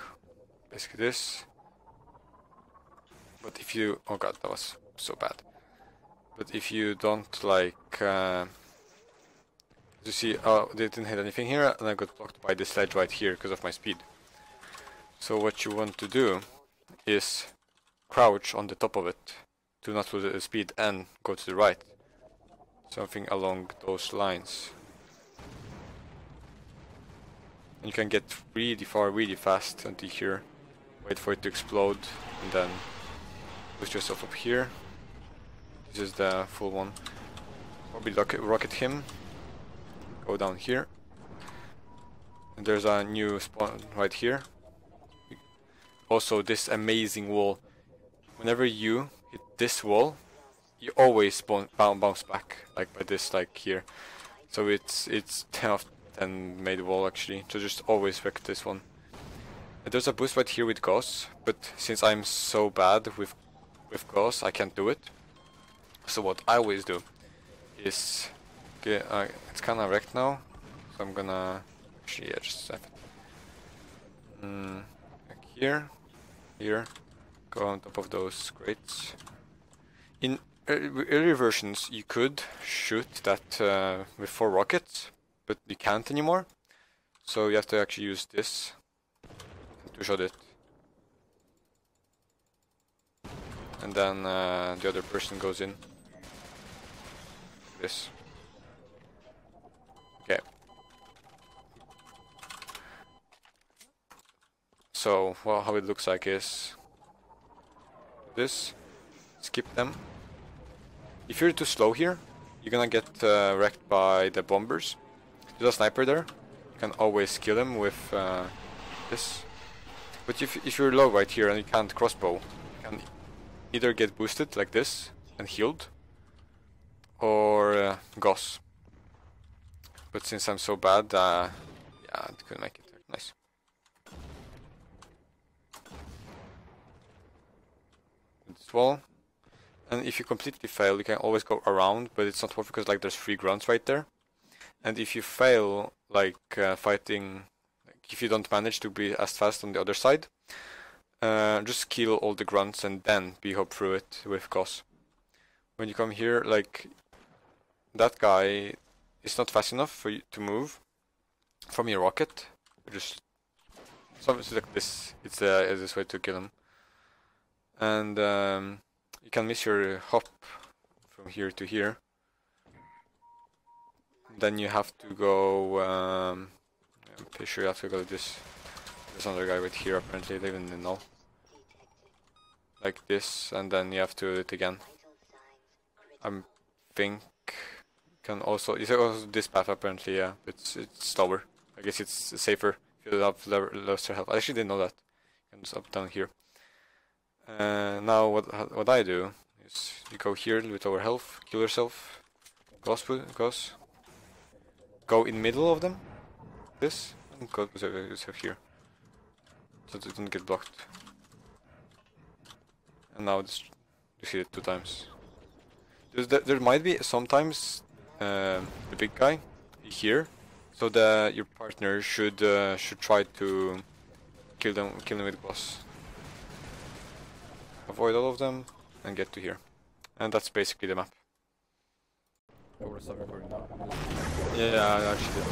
basically this. But if you, oh god, that was so bad. But if you don't like, uh, you see, oh, they didn't hit anything here, and I got blocked by this ledge right here because of my speed. So what you want to do is crouch on the top of it, do not lose the speed, and go to the right. Something along those lines. And you can get really far, really fast until here. Wait for it to explode, and then push yourself up here. This is the full one. Probably rocket him. Go down here. There's a new spawn right here. Also, this amazing wall. Whenever you hit this wall, you always spawn, bounce back, like by this, like here. So it's it's 10 of 10 made wall actually. So just always wreck this one. There's a boost right here with Gauss, but since I'm so bad with with Gauss, I can't do it. So what I always do is, okay, uh, it's kind of wrecked now, so I'm gonna actually yeah, just. Mm, like here, here, go on top of those crates. In earlier versions, you could shoot that uh, with four rockets, but you can't anymore. So you have to actually use this to shot it. And then uh, the other person goes in. This. So, well, how it looks like is this. Skip them. If you're too slow here, you're gonna get uh, wrecked by the bombers. There's a sniper there. You can always kill him with uh, this. But if, if you're low right here and you can't crossbow, you can either get boosted like this and healed, or uh, Gauss. But since I'm so bad, uh, yeah, I couldn't make it. Nice. Wall. And if you completely fail, you can always go around, but it's not worth because like there's three grunts right there. And if you fail, like uh, fighting, like, if you don't manage to be as fast on the other side, uh, just kill all the grunts and then B-hop through it with Gauss. When you come here, like that guy is not fast enough for you to move from your rocket. Just something like this. It's the easiest way to kill him. And um, you can miss your hop from here to here. Then you have to go. Um, I'm pretty sure you have to go this. There's another guy right here. Apparently, they even didn't know. Like this, and then you have to do it again. I think can also is also this path apparently. Yeah, it's it's slower. I guess it's safer if you have le- lesser health. I actually didn't know that. You can just up down here. Uh, now what what I do is you go here with our health, kill yourself, goes goes, go in middle of them, this, and go yourself here, so that it doesn't get blocked. And now this, you see it two times. There, there might be sometimes uh, the big guy here, So that your partner should uh, should try to kill them kill them with boss. Avoid all of them and get to here. And that's basically the map. Over the start recording now. Yeah, I actually did.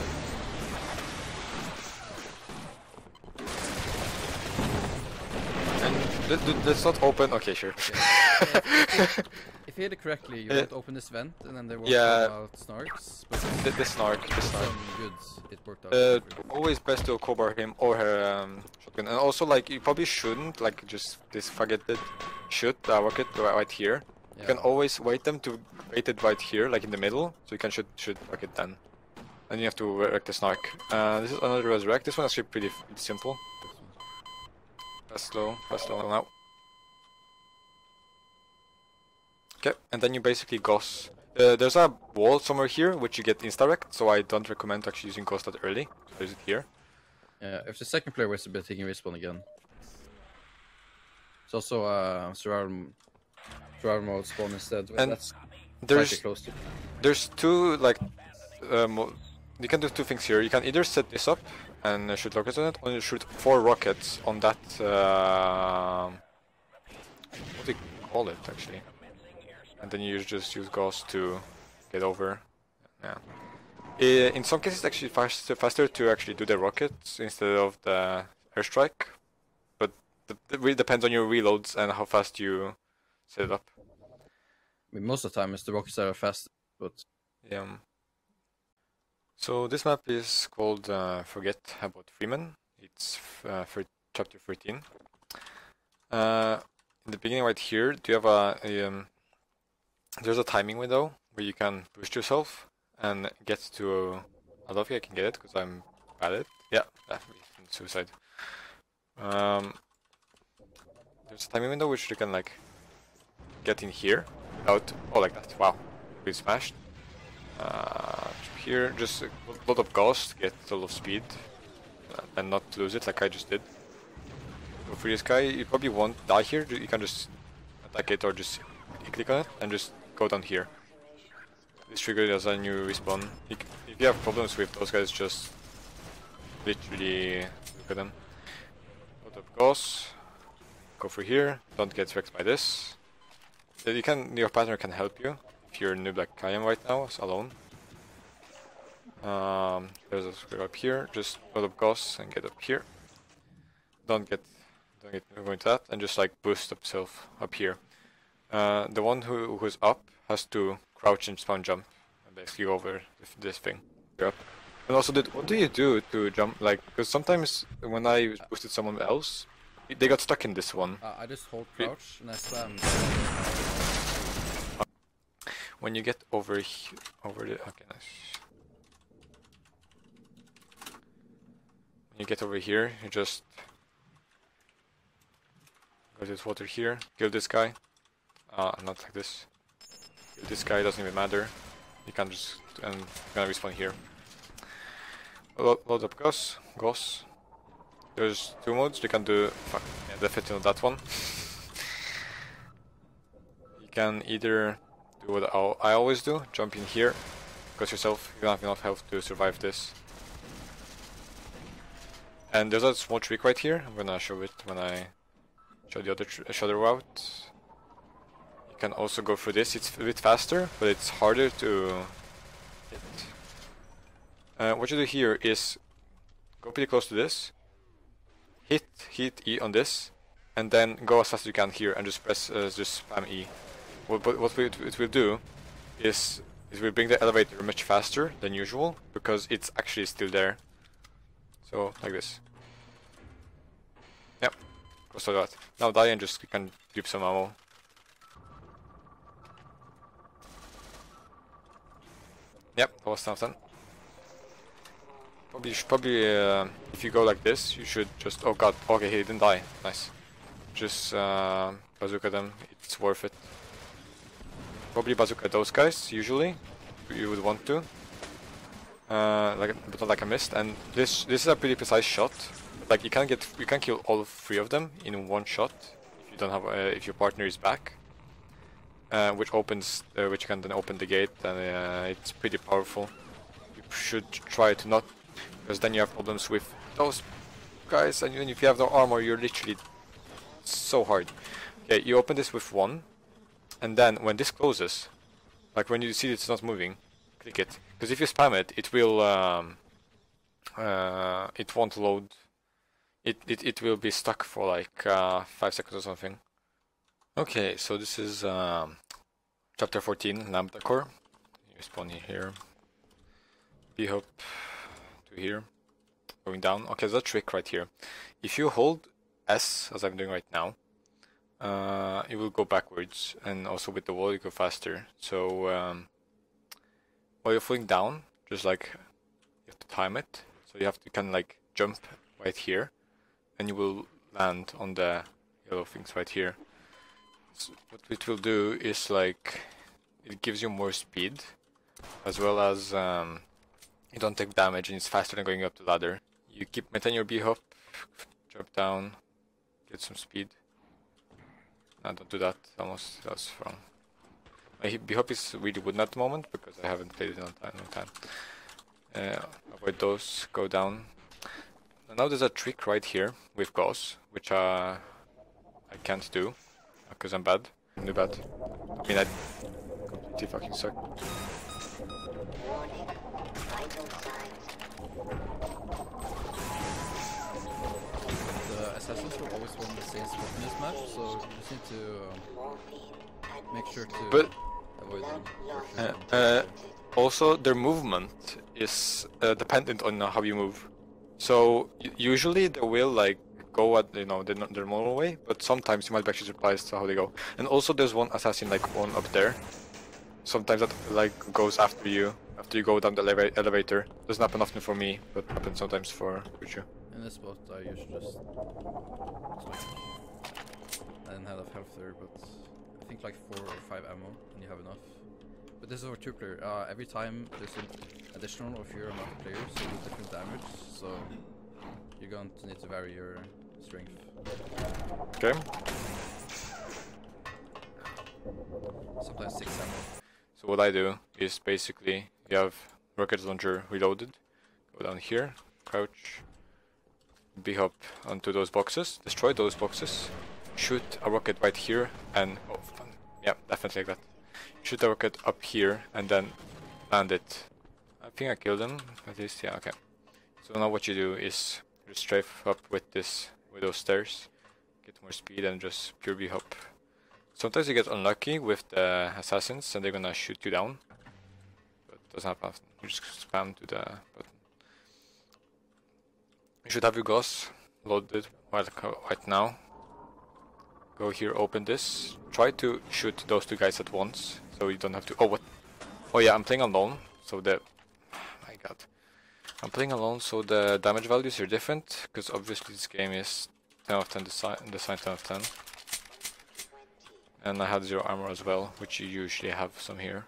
And let's not open. Okay, sure. If you hit it correctly, you Uh, won't open this vent, and then there won't yeah. out snarks. But the, the snark, the snark. goods, it worked out. Uh, always best to cover him or her um, shotgun. And also, like, you probably shouldn't, like, just this targeted shoot the rocket right here. You can always wait them to bait it right here, like in the middle, so you can shoot shoot rocket then. And you have to resurrect the snark. Uh, this is another resurrect. This one is actually pretty simple. Fast slow, fast slow now. Okay, and then you basically ghost. Uh, there's a wall somewhere here which you get insta-wrecked, so I don't recommend actually using ghost that early. There's it here. Yeah, if the second player was a bit, he can respawn again. It's also uh, survival, survival mode spawn instead. And that's There's close to. there's two like um, you can do two things here. You can either set this up and uh, shoot rockets on it, or you shoot four rockets on that. Uh, what do you call it actually? And then you just use ghost to get over. Yeah. In some cases, it's actually faster faster to actually do the rockets instead of the airstrike, but it really depends on your reloads and how fast you set it up. I mean, most of the time it's the rockets that are fast, but Yeah. So this map is called uh, Forget About Freeman. It's f- uh, for chapter 13. Uh, in the beginning right here, do you have a, a um, there's a timing window where you can boost yourself and get to. I don't think I can get it because I'm bad at it. Yeah, suicide. Um, there's a timing window which you can like get in here without. Oh, like that. Wow, we smashed. Uh, here, just a lot of ghost, get a lot of speed, uh, and not lose it like I just did. For this guy, you probably won't die here. You can just attack it or just click on it and just go down here. This trigger does a new respawn. If you have problems with those guys, just literally look at them. Lot of ghosts. Go for here. Don't get wrecked by this. You can. Your partner can help you if you're a noob like I am right now, alone. Um, there's a square up here. Just load up ghosts and get up here. Don't get, don't get going to that, and just like boost up self up here. Uh, the one who who's up has to crouch and spawn jump, and basically over this thing. You're. And also, did what do you do to jump? Like, because sometimes when I boosted someone else, they got stuck in this one. uh, I just hold crouch and I spam. When you get over he- over the okay, nice. When you get over here, you just go to this water here, kill this guy. Uh, not like this. This guy doesn't even matter. You can just and you're gonna respawn here. Load, up Gauss, Gauss. There's two modes you can do. Fuck, yeah, definitely that one. you can either do what I'll- always do, jump in here, because yourself, you don't have enough health to survive this. And there's a small trick right here, I'm gonna show it when I show the other, show the route. Can also go through this, it's a bit faster, but it's harder to hit. Uh, what you do here is go pretty close to this, hit, hit E on this, and then go as fast as you can here and just press, uh, just spam E. What, what, what we, it will do is, is will bring the elevator much faster than usual because it's actually still there. So, like this. Yep, close to that. Now die and just can grip some ammo. Yep, that was something. Probably, probably, uh, if you go like this, you should just. Oh god, okay, he didn't die. Nice. Just uh, bazooka them. It's worth it. Probably bazooka those guys. Usually, you would want to. Uh, like, but not like a missed. And this this is a pretty precise shot. Like you can't get, you can kill all three of them in one shot if you don't have, uh, if your partner is back. Uh, which opens, uh, which can then open the gate, and uh, it's pretty powerful. You should try to not because then you have problems with those guys, and even if you have no armor, you're literally so hard. Okay, you open this with one, and then when this closes, like when you see it's not moving, click it. Because if you spam it, it will um, uh, it won't load. It, it it will be stuck for like uh, five seconds or something. Okay, so this is um, chapter 14, Lambda Core. You spawn here. B hop to here, going down. Okay, there's a trick right here. If you hold S, as I'm doing right now, uh, it will go backwards, and also with the wall you go faster. So um, while you're falling down, just like you have to time it. So you have to kind of like jump right here, and you will land on the yellow things right here. So what it will do is like it gives you more speed, as well as um, you don't take damage, and it's faster than going up the ladder. You keep maintaining your B hop, drop down, get some speed. No, don't do that. Almost that was wrong. My B hop is really wooden at the moment because I haven't played it in a long time. Uh, avoid those. Go down. Now there's a trick right here with gauss, which uh, I can't do because I'm bad. I'm really bad. I mean, I completely fucking suck. Warning. Vital signs. The assassins will always want the same spot in this map, so you just need to Morphine. make sure to But avoid them. Blood for loss. sure. Uh, uh, also, their movement is uh, dependent on how you move. So usually they will like go at you know their, normal way, but sometimes you might be actually surprised how they go. And also, there's one assassin like one up there. Sometimes that like goes after you after you go down the eleva- elevator. Doesn't happen often for me, but happens sometimes for Froochu. In this spot, I usually just. I didn't have enough health there, but I think like 4 or 5 ammo, and you have enough. But this is for 2 player. Uh, every time there's an additional if you're a multiplayer, so you do different damage, so you're going to need to vary your strength. Okay. Sometimes 6 ammo. So what I do is basically you have rocket launcher reloaded. Go down here, crouch, B hop onto those boxes, destroy those boxes, shoot a rocket right here, and oh, yeah, definitely like that. Shoot a rocket up here and then land it. I think I killed him. At least, yeah, okay. So now what you do is just strafe up with this, with those stairs, get more speed and just pure B hop. Sometimes you get unlucky with the assassins and they're gonna shoot you down. But it doesn't happen often. You just spam to the button. You should have your gauss loaded right, right now. Go here, open this. Try to shoot those two guys at once, so you don't have to. Oh, what? Oh yeah, I'm playing alone, so the. My God, I'm playing alone, so the damage values are different because obviously this game is 10 out of 10 design, design 10 out of 10. And I had zero armor as well, which you usually have some here.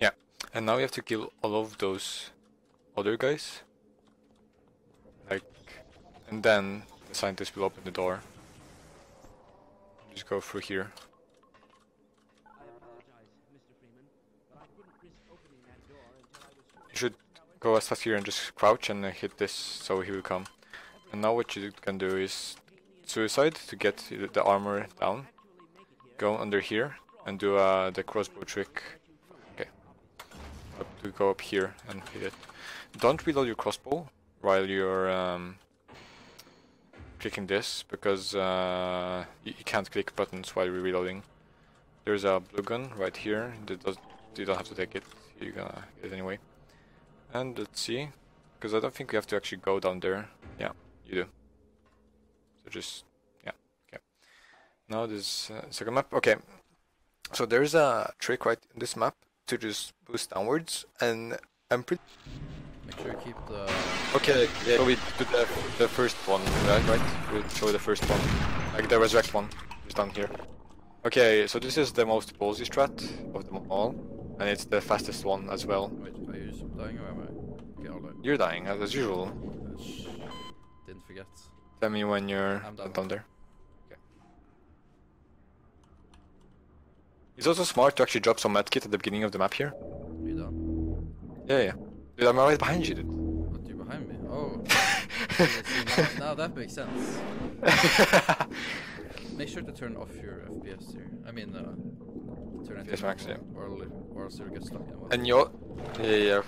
Yeah, and now you have to kill all of those other guys. Like, and then the scientist will open the door. Just go through here. You should go as fast here and just crouch and hit this so he will come. And now what you can do is suicide to get the- the armor down. Go under here and do uh, the crossbow trick. To go up here and hit it. Don't reload your crossbow while you're um, clicking this because uh, you, you can't click buttons while you're reloading. There's a blue gun right here. Does, you don't have to take it. You're gonna get it anyway. And let's see, because I don't think we have to actually go down there. Yeah, you do. So just yeah, okay. Now this uh, second map. Okay, so there's a trick right in this map to just boost downwards, and I'm pretty Make sure you keep the. okay. yeah, So we do the the first one, right? Right. We show the first one, like the resurrect one, just down here. Okay, so this is the most ballsy strat of them all, and it's the fastest one as well. Wait, are you dying or am I? Okay, I'll. You're dying as, as usual. Didn't forget. Tell me when you're I'm done. done there. It's also smart to actually drop some medkit at the beginning of the map here. You done? Yeah, yeah. Dude, I'm right behind you, dude. What, you behind me? Oh. Yeah, see, now, now that makes sense. Make sure to turn off your FPS here. I mean, uh, turn it max, normal, or, or else you'll get stuck in one. and your... Yeah, yeah,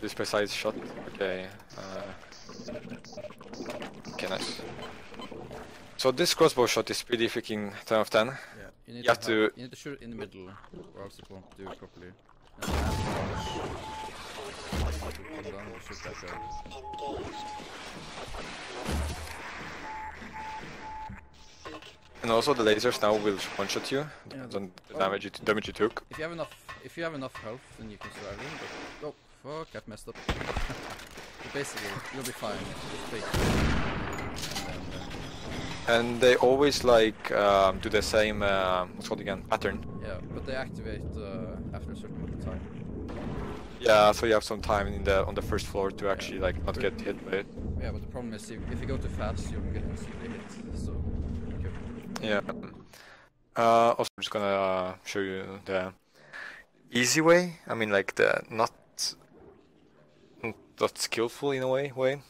this precise shot. Okay. Uh... Okay, nice. So this crossbow shot is pretty freaking 10 of 10. Yeah, you need You have have- to- You need to shoot it in the middle, or else it won't do it properly. And after come down and shoot that And also the lasers now will one-shot you, Yeah. on the Oh. damage you, damage you took. If you have enough, if you have enough health, then you can survive him. But oh fuck, I've messed up. but basically, you'll be fine. Just wait. And then, uh, And they always like um, do the same, uh, what's called again, pattern. yeah, but they activate uh, after a certain amount of time. Yeah, so you have some time in the on the first floor to actually like not get hit by it. Yeah, but the problem is if, if you go too fast, you'll get instantly hit. So. Yeah. Uh, also, I'm just gonna uh, show you the easy way. I mean, like the not not skillful in a way way.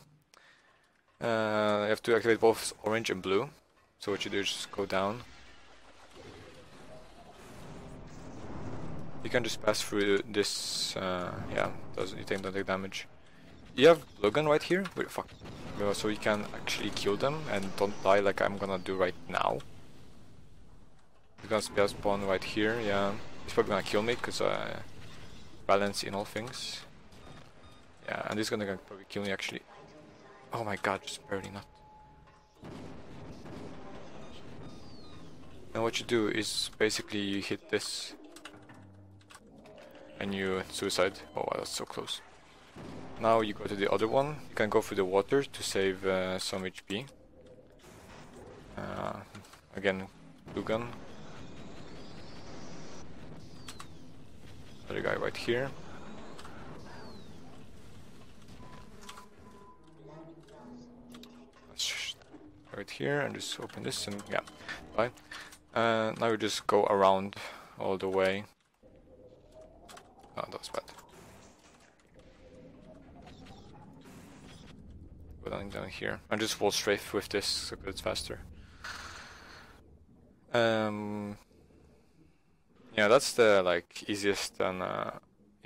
Uh, you have to activate both orange and blue. So what you do is just go down. You can just pass through this. Uh, yeah, doesn't you take don't take damage. You have Logan right here. Wait, fuck. So you can actually kill them and don't die like I'm gonna do right now. He's gonna spawn right here, yeah. He's probably gonna kill me because I balance in all things. Yeah, and he's gonna probably kill me actually. Oh my god, just barely not. And what you do is basically you hit this and you suicide. Oh wow, that's so close. Now you go to the other one. You can go through the water to save uh, some HP. Uh, again, blue gun. Other guy right here. Right here and just open this and yeah, bye. Uh, now we just go around all the way. Oh, that was bad. Go down, down here. And just wall strafe with this so it's faster. Um, yeah, that's the like easiest and uh,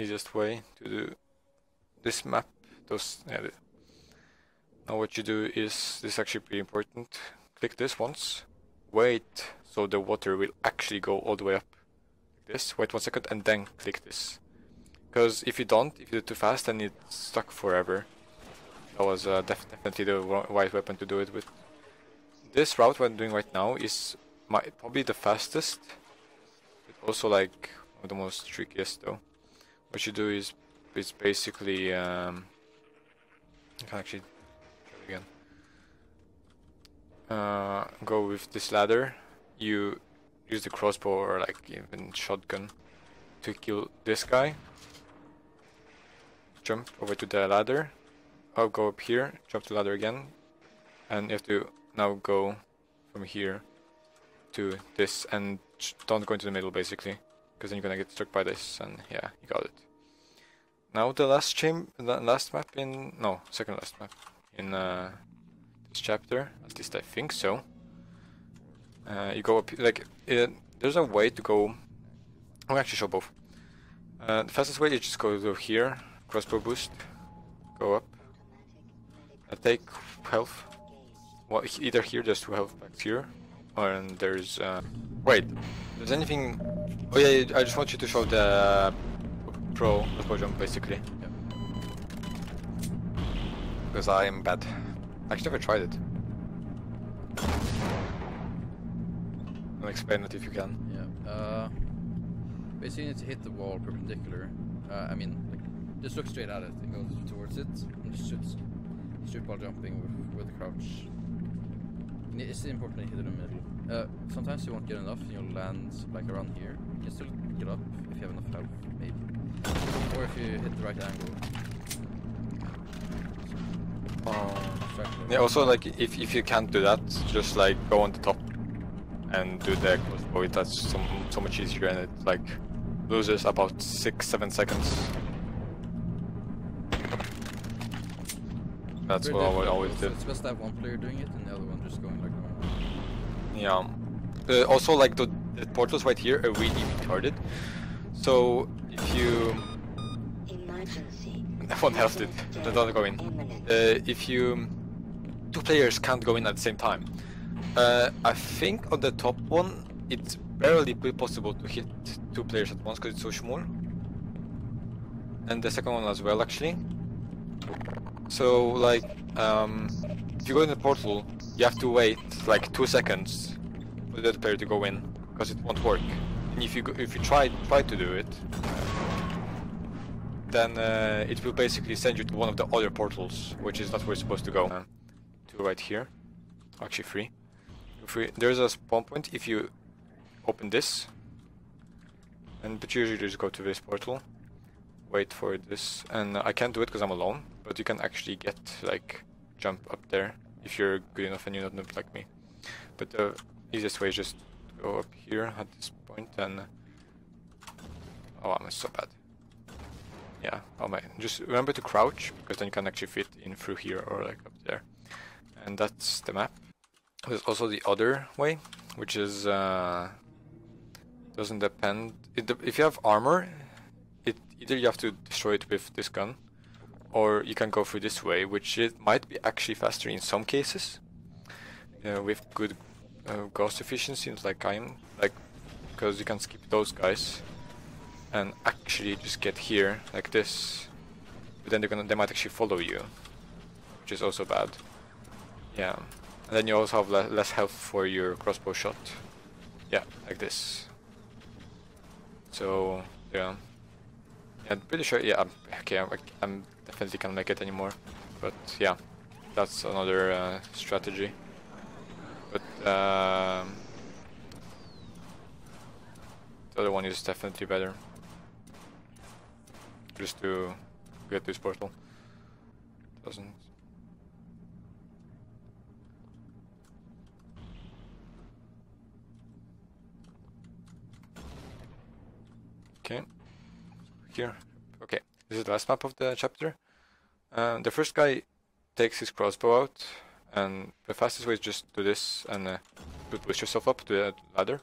easiest way to do this map. Those yeah. Now what you do is this is actually pretty important. Click this once. Wait, so the water will actually go all the way up. Like this. Wait one second and then click this. Because if you don't, if you do it too fast, then it's stuck forever. That was uh, def- definitely the ri- right weapon to do it with. This route what I'm doing right now is my probably the fastest, but also like the most trickiest though. What you do is is basically um, I can actually try it again. Uh, go with this ladder. You use the crossbow or like even shotgun to kill this guy. Jump over to the ladder. I'll go up here, jump the ladder again, and you have to now go from here to this and don't go into the middle basically, because then you're gonna get struck by this, and yeah, you got it. Now the last cham- the last map in no second last map in uh, this chapter, at least I think so. Uh, you go up like uh, there's a way to go. I'll actually show both. Uh, the fastest way is just go to here, crossbow boost, go up, uh, take health. Well, either here there's two health packs here, or and there's uh, wait. There's anything? Oh yeah, I just want you to show the pro crossbow jump basically. Because I am bad. I actually, never tried it. I'll explain it if you can. Yeah. Uh, basically, you need to hit the wall perpendicular. Uh, I mean, like, just look straight at it and go towards it, and just shoot, shoot while jumping with, with the crouch. And It's important to hit it in the middle. Uh, sometimes you won't get enough, and you'll land like around here. You can still get up if you have enough health, maybe. Or if you hit the right angle. Um, Distract yeah, also like if if you can't do that, just like go on the top and do the crossbow. That's so so much easier, and it like loses about six seven seconds. That's Very what I would always so do. It's best to have one player doing it and the other one just going like normal. Yeah. Uh, also, like the, the portals right here are really retarded. So if you Emergency. one health did, don't go in. Uh, if you two players can't go in at the same time. Uh, I think on the top one it's barely possible to hit two players at once because it's so small. And the second one as well, actually. So like, um, if you go in the portal, you have to wait like two seconds for the other player to go in because it won't work. And if you go, if you try try to do it, then uh, it will basically send you to one of the other portals, which is not where you're supposed to go. Uh, to right here, actually free. We, there's a spawn point if you open this, and but usually just go to this portal, wait for this, and I can't do it because I'm alone. But you can actually get like jump up there if you're good enough and you're not noob like me. But the easiest way is just go up here at this point and. Oh, I'm so bad. Yeah, oh my, just remember to crouch, because then you can actually fit in through here or like up there. And that's the map. There's also the other way, which is, uh, doesn't depend, it, if you have armor, it either you have to destroy it with this gun, or you can go through this way, which it might be actually faster in some cases, uh, with good uh, ghost efficiency, like I am, like, because you can skip those guys and actually just get here like this but then they're gonna they might actually follow you which is also bad. Yeah. And then you also have le less health for your crossbow shot. Yeah like this. So yeah. Yeah I'm pretty sure yeah I'm, okay I'm, I'm definitely can't make it anymore but yeah that's another uh, strategy. But um, the other one is definitely better just to get this portal. Doesn't. Okay. Here. Okay. This is the last map of the chapter. Um, the first guy takes his crossbow out, and the fastest way is just do this and uh, pu- push yourself up to the ladder.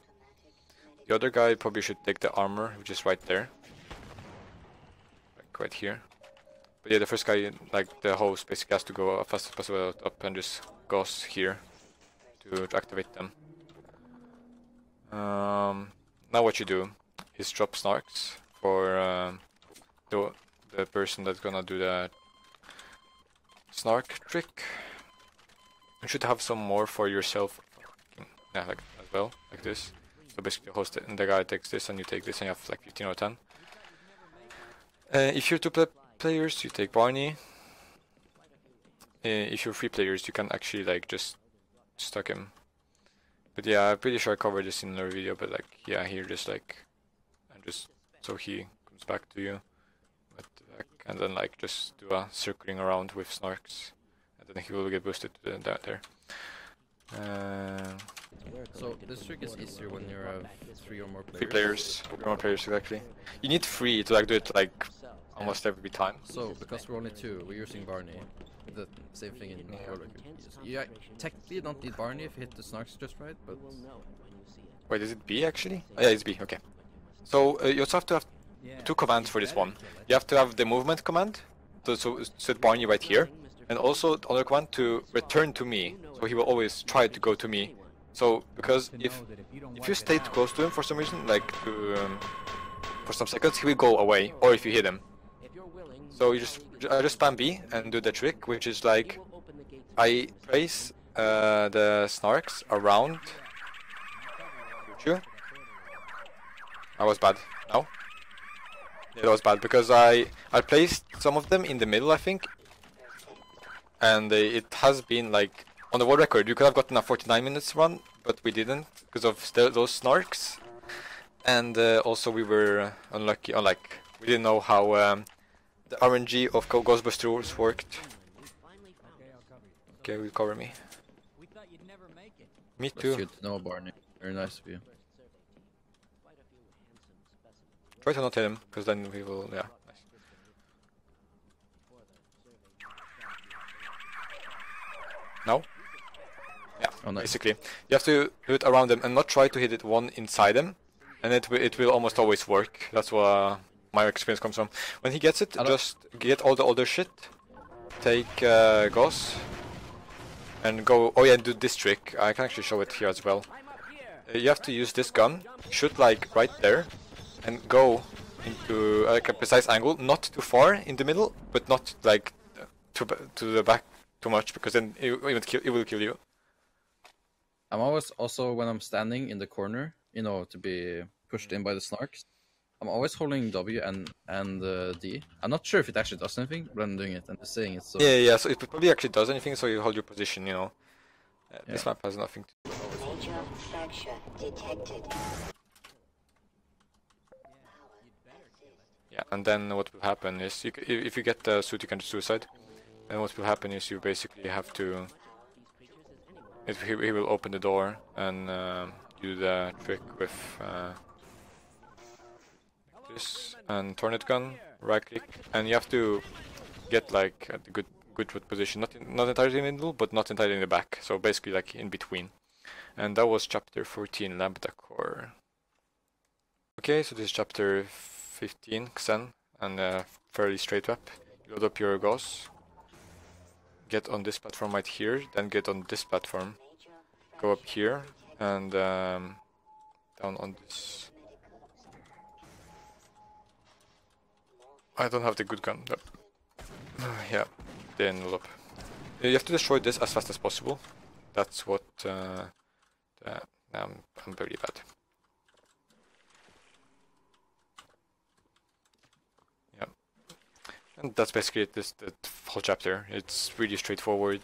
The other guy probably should take the armor, which is right there right here. But yeah, the first guy, like the host, basically has to go as fast as possible up and just goes here to, to activate them. Um, now what you do is drop snarks for um, the the person that's gonna do the snark trick. You should have some more for yourself. Yeah, like as well, like this. So basically, the host and the guy takes this, and you take this, and you have like 15 or 10. Uh, if you're two pla players, you take Barney. Uh, if you're three players, you can actually like just stuck him. But yeah, I'm pretty sure I covered this in another video. But like, yeah, here just like, and just so he comes back to you, the back, and then like just do a circling around with snarks, and then he will get boosted to the, down there. Uh, So this trick is easier when you have three or more players. three players, more players exactly. You need three to like do it like almost every time. So because we're only two, we're using Barney. The same thing in Warlock. You ac- technically don't need Barney if you hit the snarks just right, but Wait, is it B actually? Oh, yeah, it's B. Okay. So uh, you also have to have two commands for this one. You have to have the movement command, so so set Barney right here, and also the other command to return to me. So he will always try to go to me. So because if if you stay close to him for some reason, like to, um, for some seconds, he will go away, or if you hit him. So you just I just spam B and do the trick, which is like I place uh, the snarks around you. I was bad. No? Yeah, that was bad because I I placed some of them in the middle, I think, and uh, it has been like on the world record, you could have gotten a 49 minutes run, but we didn't because of those snarks. And uh, also we were unlucky, or like we didn't know how um, the RNG of Ghostbusters worked. Okay, I'll cover you. Okay, will cover me. We thought you'd never make it. Me too. good to know, Barney. Very nice of you. Try to not hit him, because then we will. Yeah. Nice. No. Yeah. Oh, nice. Basically, you have to do it around them and not try to hit it one inside them, and it will it will almost always work. That's what my experience comes from. When he gets it, just get all the other shit. Take uh, Gauss. And go. Oh yeah, do this trick. I can actually show it here as well. Uh, you have to use this gun, shoot like right there, and go into uh, like a precise angle, not too far in the middle, but not like uh, to to the back too much, because then it, it will kill it will kill you. I'm always also when I'm standing in the corner, you know, to be pushed in by the snarks. I'm always holding W and and uh, D. I'm not sure if it actually does anything, but I'm doing it and just saying it. So Yeah, yeah. So it probably actually does anything, so you hold your position. You know, uh, this map has nothing. to do. Major fracture detected. Yeah, and then what will happen is you, if you get the suit, you can suicide. Then what will happen is you basically have to. It, he, he will open the door and um, do the trick with uh, this and tornado gun, right click, and you have to get like a good good position, not in, not entirely in the middle, but not entirely in the back. So basically like in between. And that was chapter 14, Lambda Core. Okay, so this is chapter 15, Xen, and a fairly straight. You load up your gauss, get on this platform right here, then get on this platform, go up here, and um, down on this. I don't have the good gun, yeah, then load up. You have to destroy this as fast as possible. That's what. Uh, the, um, I'm very bad. Yeah. And that's basically it, this the whole chapter. It's really straightforward.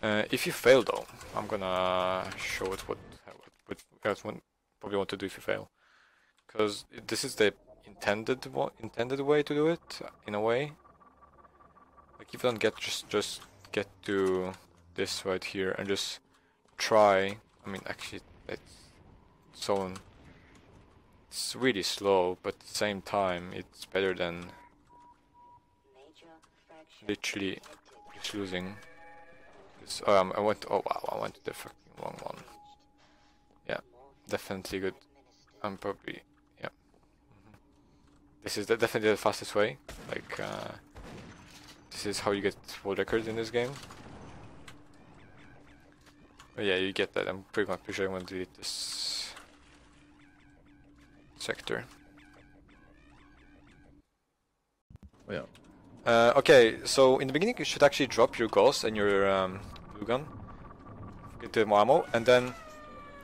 Uh, if you fail though, I'm gonna show it what what what one probably want to do if you fail, because this is the intended intended way to do it in a way. Like if you don't get just just get to this right here and just try. I mean, actually, it's so it's really slow, but at the same time, it's better than literally just losing. This, oh, um, I went. Oh wow, I went to the fucking wrong one. Yeah, definitely good. I'm probably. This is definitely the fastest way. Like uh, this is how you get world records in this game. But yeah, you get that. I'm pretty much sure I'm gonna delete this sector. Oh, yeah. Uh, okay, so in the beginning you should actually drop your gauss and your um, blue gun. Get the more ammo, and then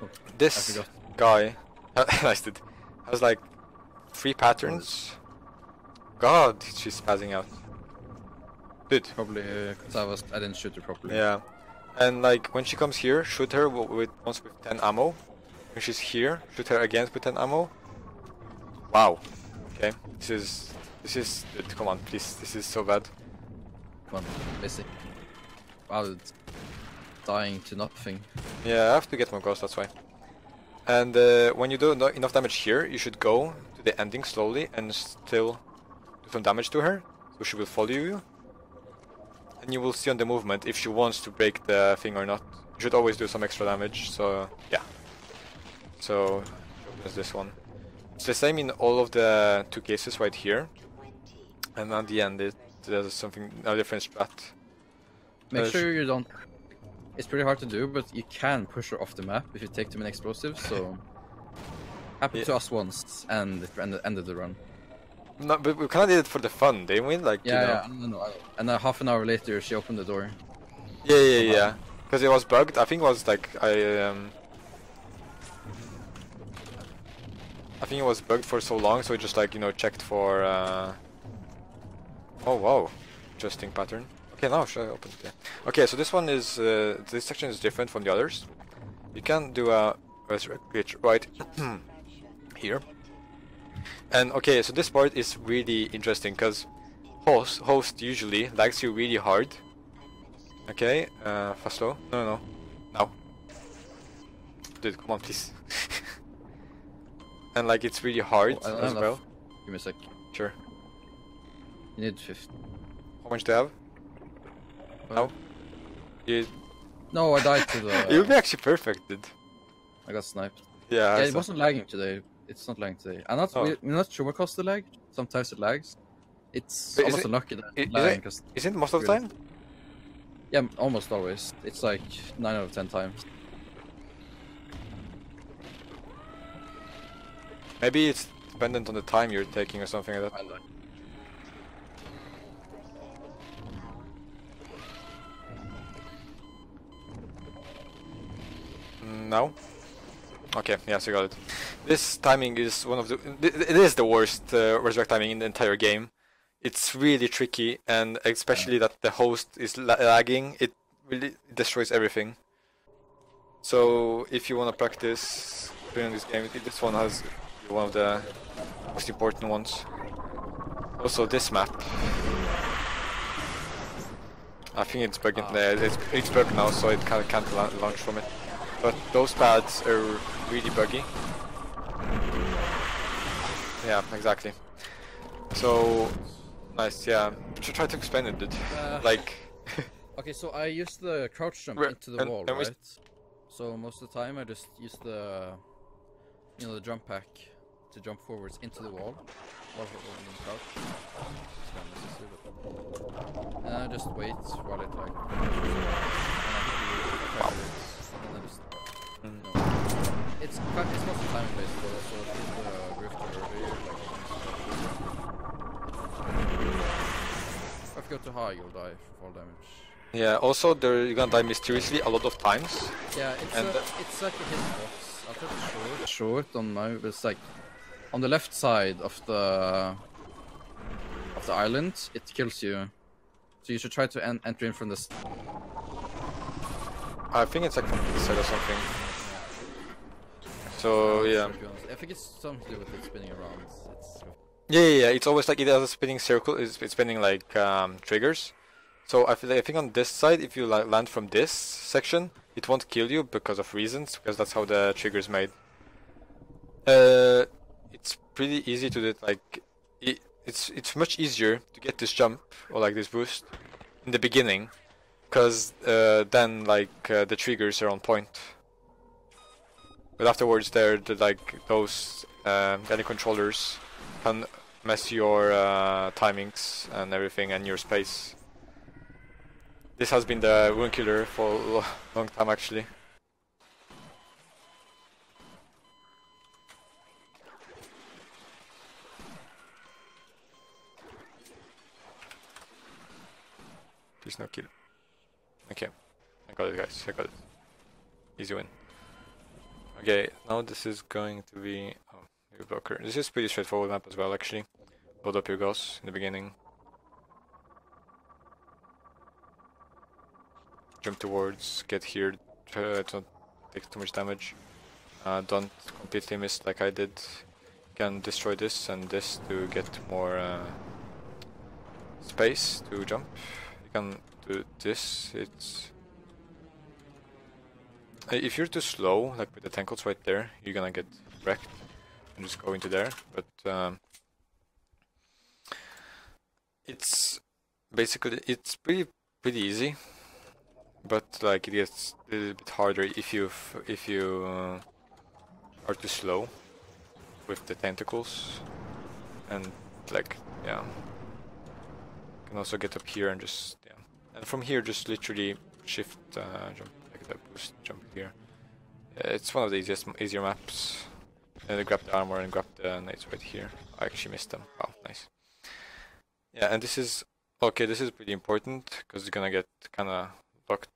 Oh, this guy, nice dude, has like three patterns. God, she's passing out. Dude, Probably because I was I didn't shoot her properly. yeah. And like when she comes here, shoot her with once with 10 ammo. When she's here, shoot her again with 10 ammo. Wow. Okay, this is this is dude, come on, please. This is so bad. Come on, basic. Wow, it's dying to nothing. Yeah, I have to get more ghosts, that's why. And uh, when you do enough damage here, you should go to the ending slowly and still do some damage to her, so she will follow you. And you will see on the movement if she wants to break the thing or not. You should always do some extra damage, so yeah. So, there's this one. It's the same in all of the two cases right here, and at the end it, there's something, a different strat. Make Uh, sure you don't. It's pretty hard to do, but you can push her off the map if you take too many explosives. So happened Yeah. to us once, and it ended, ended the run. No, but we kind of did it for the fun, didn't we? Like, Yeah, you know. yeah, no, no, no. And then half an hour later, she opened the door. Yeah, yeah, yeah. Because it was bugged. I think it was like I um. I think it was bugged for so long, so it just like you know checked for. Uh... Oh wow, interesting pattern. Okay, now should I open it? Yeah. Okay, so this one is uh, this section is different from the others. You can do a resurrect glitch right here. And okay, so this part is really interesting because host host usually likes you really hard. Okay, uh, fast slow. No, no, no, now. Dude, come on, please. and like it's really hard Oh, as well. enough. Give me a sec. Sure. You need 50. How much do you have? Now? You, No, I died to the. you'll be actually perfect, dude. I got sniped. Yeah, Yeah, it wasn't lagging today. It's not lagging today. I'm not. Oh. we- I'm not sure what caused the lag. Sometimes it lags. It's is almost it- unlucky that i- it's is it- Isn't it most of the Really? time? yeah, almost always. It's like nine out of ten times. Maybe it's dependent on the time you're taking or something like that. Mm, No? Okay, yes, I got it. This timing is one of the... It is the worst uh, resurrect timing in the entire game. It's really tricky, and especially that the host is la lagging, it really destroys everything. So, if you want to practice playing this game, this one has one of the most important ones. Also, this map. I think it's bugging. Ah. uh, it's it's broken now, so it can't can't la- launch from it. But those pads are really buggy. Yeah, exactly. So nice. Yeah, Should try to explain it, dude. Uh, Like, Okay, so I use the crouch jump into the and- wall, and right? So most of the time I just use the, you know, the jump pack to jump forwards into the wall while holding the crouch. It's kind of necessary, but- And I just wait while it like. Just, you know, it's it's mostly time based, but also hit go too high, you'll die from fall damage. yeah. Also, there you're gonna die mysteriously a lot of times. Yeah, it's And a, it's like a hitbox. I'll try to show it. Show it on my. It's like on the left side of the of the island. It kills you, so you should try to en- enter in from this. I think it's like from this side or something. So yeah. To be honest. I think it's something to do with it spinning around. Yeah, yeah, yeah. It's always like it has a spinning circle. It's, it's spinning like um, triggers. So I feel I think on this side, if you like land from this section, it won't kill you because of reasons, because that's how the trigger is made. Uh, it's pretty easy to do. Like, it, it's it's much easier to get this jump or like this boost in the beginning, because uh, then like uh, the triggers are on point. But afterwards, they're the, like those um, any controllers can mess your uh, timings and everything and your space. This has been the wound killer for a long time actually. Please no kill. Okay. I got it guys, I got it. Easy win. Okay, now this is going to be This is pretty straightforward map as well actually. Load up your gauss in the beginning. Jump towards, get here, uh, don't take too much damage. Uh, don't completely miss like I did. Can destroy this and this to get more uh, space to jump. You can do this, it's uh, If you're too slow, like with the tentacles right there, you're gonna get wrecked just go into there. But um, it's basically it's pretty pretty easy, but like it gets a little bit harder if you if you uh, are too slow with the tentacles, and like yeah, you can also get up here and just yeah, and from here just literally shift uh, jump like that boost jump here. It's one of the easiest easier maps. And I grab the armor and grab the knights right here. I actually missed them. Wow, nice. Yeah, and this is okay. This is pretty important because you're gonna get kind of locked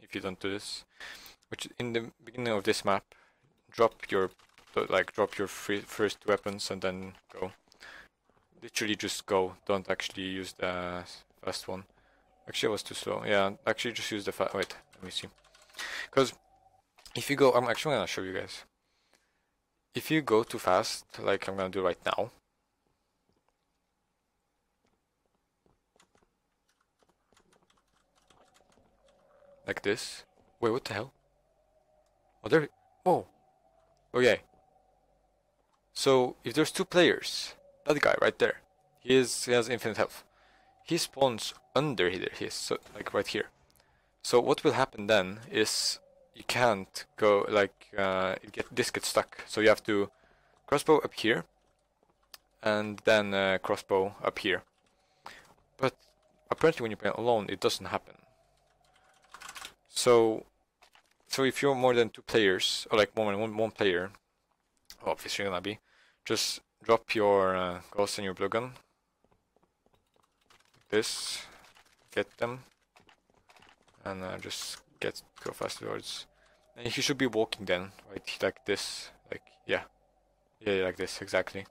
if you don't do this. Which in the beginning of this map, drop your like drop your free, first weapons and then go. Literally just go. Don't actually use the first one. Actually, I was too slow. Yeah, actually, just use the fa- wait. Let me see. Because if you go, I'm actually gonna show you guys. If you go too fast, like I'm gonna do right now. Like this. Wait, what the hell? Oh, there. Whoa. Okay. So if there's two players, that guy right there, he is he has infinite health. He spawns under here. He's so like right here. So what will happen then is you can't go like uh, get this gets stuck. So you have to crossbow up here, and then uh, crossbow up here. But apparently when you play alone, it doesn't happen. So, so if you're more than two players, or like more than one, one player, obviously gonna be, just drop your uh, gauss and your blue gun. Like this, get them, and uh, just get go fast towards. And he should be walking then, right, like this, like yeah, yeah, like this exactly,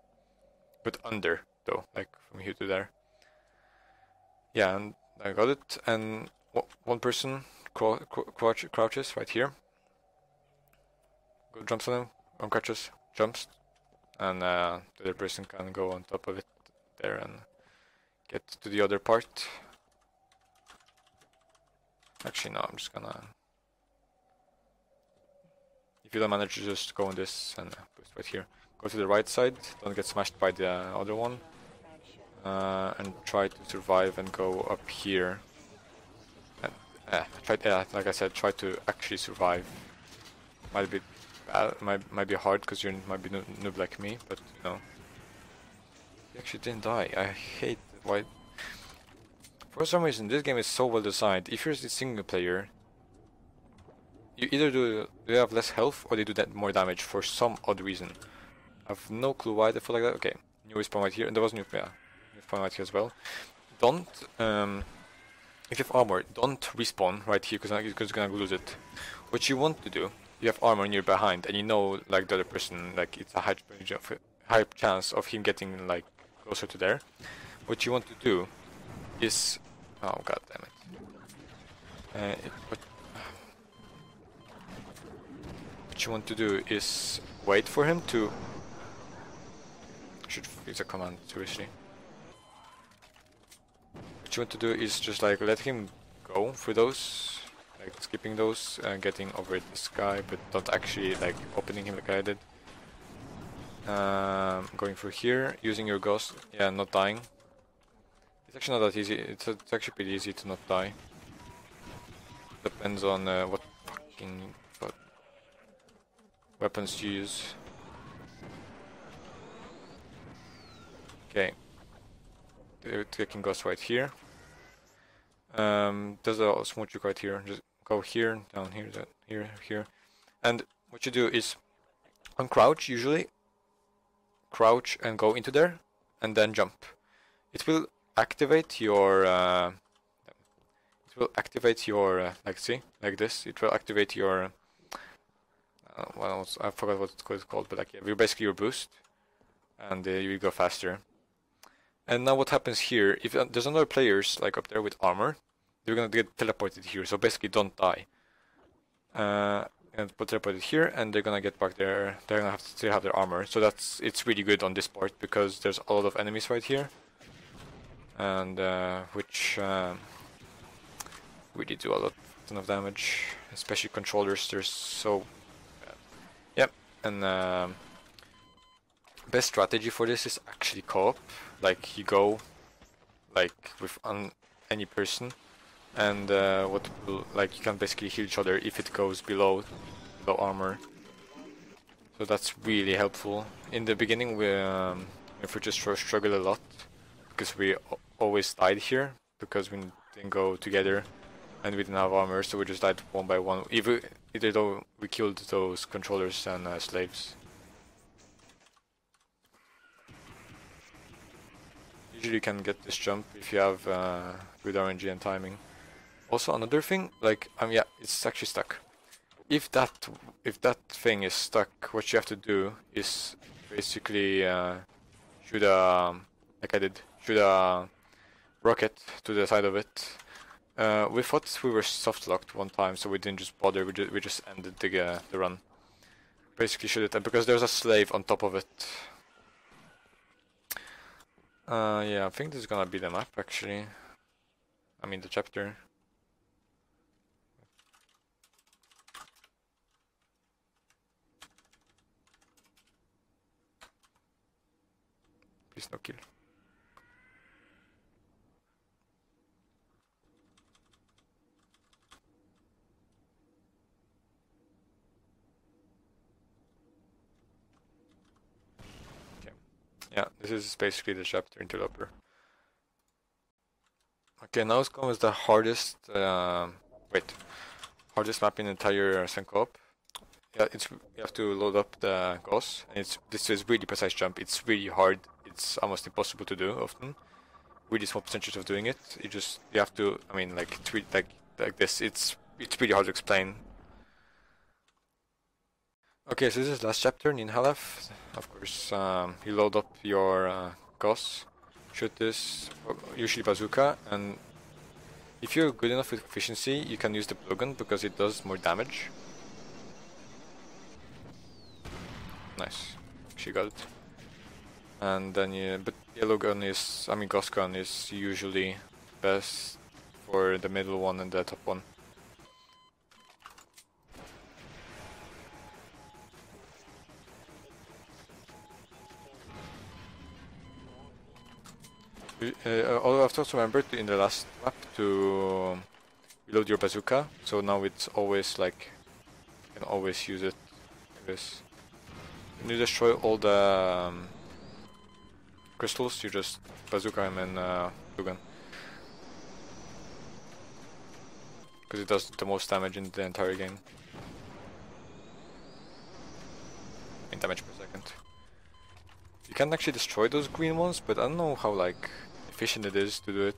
but under though, like from here to there. Yeah, and I got it, and one person cro- cro- crouch, crouches right here. Go jumps on him, one crouches, jumps, and uh, the other person can go on top of it there and get to the other part. Actually, no, I'm just gonna. You don't manage just go on this and uh, boost right here, go to the right side, don't get smashed by the other one, uh, and try to survive and go up here. And uh, try, yeah, like I said, try to actually survive. Might be bad, might might be hard because you might be noob, noob like me, but you know. Actually didn't die. I hate why. For some reason, this game is so well designed. If you're a single player, you either do they have less health or they do that more damage for some odd reason. I have no clue why they feel like that. Okay, new respawn right here, and there was new yeah, new respawn right here as well. Don't um, if you have armor, don't respawn right here because you're gonna lose it. What you want to do, you have armor and you're behind, and you know like the other person, like it's a high high chance of him getting like closer to there. What you want to do is, oh god damn it. Uh, it what, you want to do is wait for him to. Should use a command seriously. What you want to do is just like let him go through those, like skipping those getting over this guy, but not actually like opening him like I did. Um, going through here, using your gauss, yeah, not dying. It's actually not that easy. It's, it's actually pretty easy to not die. Depends on uh, what fucking what weapons to use. Okay. The taking gauss right here. Um, there's a small trick right here. Just go here, down here, that here, here, and what you do is on crouch usually. Crouch and go into there, and then jump. It will activate your. Uh, it will activate your uh, like see like this. It will activate your. Uh, else? I forgot what it's called, but like yeah, basically your boost, and uh, you go faster. And now what happens here? If uh, there's another players like up there with armor, they're gonna get teleported here. So basically, don't die. Uh, and put teleported here, and they're gonna get back there. They're gonna have to still have their armor. So that's it's really good on this part because there's a lot of enemies right here, and uh, which um, really do a lot of damage, especially controllers. They're so. And. Um, best strategy for this is actually co-op. Like you go, like with any person, and uh, what like you can basically heal each other if it goes below low armor. So that's really helpful. In the beginning, we um, if we just str- struggle a lot because we always died here because we didn't go together and we didn't have armor, so we just died one by one. Either, either though we killed those controllers and uh, slaves. Usually you can get this jump if you have uh, good RNG and timing. Also another thing, like um yeah, it's actually stuck. If that if that thing is stuck, what you have to do is basically uh, shoot a like I did, shoot a rocket to the side of it, Uh, we thought we were soft locked one time, so we didn't just bother. We just we just ended the uh, the run. Basically, should it? And because there's a slave on top of it. Uh, yeah, I think this is gonna be the map actually. I mean the chapter. Please no kill. Yeah, this is basically the chapter interloper. Okay, now it's comes the hardest, um, wait, hardest map in the entire Sven Co-op. Yeah, it's you have to load up the Gauss, and it's this is really precise jump. It's really hard. It's almost impossible to do often. Really small percentage of doing it. You just you have to. I mean, like really, like like this. It's it's really hard to explain. Okay, so this is the last chapter in Half-Life. Of course, um, you load up your uh, Gauss, shoot this, usually bazooka, and if you're good enough with efficiency, you can use the blue gun because it does more damage. Nice, she got it. And then but yellow gun is, I mean Gauss gun is usually best for the middle one and the top one. Uh, although I've also remembered in the last map to reload your bazooka, so now it's always like you can always use it this. When you destroy all the um, crystals, you just bazooka him and uh. Because it does the most damage in the entire game. In damage per second. You can actually destroy those green ones, but I don't know how like efficient it is to do it.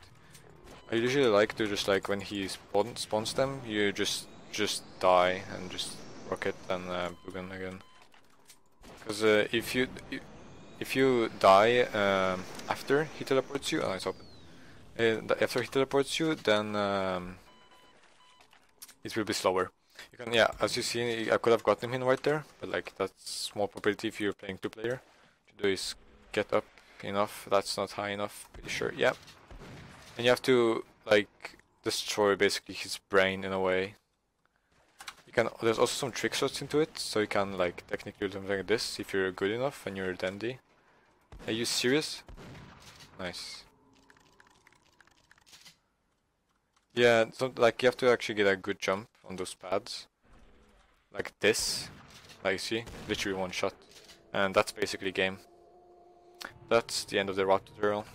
I usually like to just like when he spawn spawns them, you just just die and just rocket and uh, blue again. Because uh, if you if you die um, after he teleports you, oh it's open. Uh, after he teleports you, then um, it will be slower. You can yeah, as you see, I could have gotten him right there, but like that's small probability if you're playing two player. To do is get up enough. That's not high enough. Pretty sure. Yep. And you have to like destroy basically his brain in a way. You can. There's also some trick shots into it, so you can like technically do something like this if you're good enough and you're a dandy. Are you serious? Nice. Yeah, so like you have to actually get a good jump on those pads. Like this. Like see, literally one shot. And that's basically game. That's the end of the route tutorial.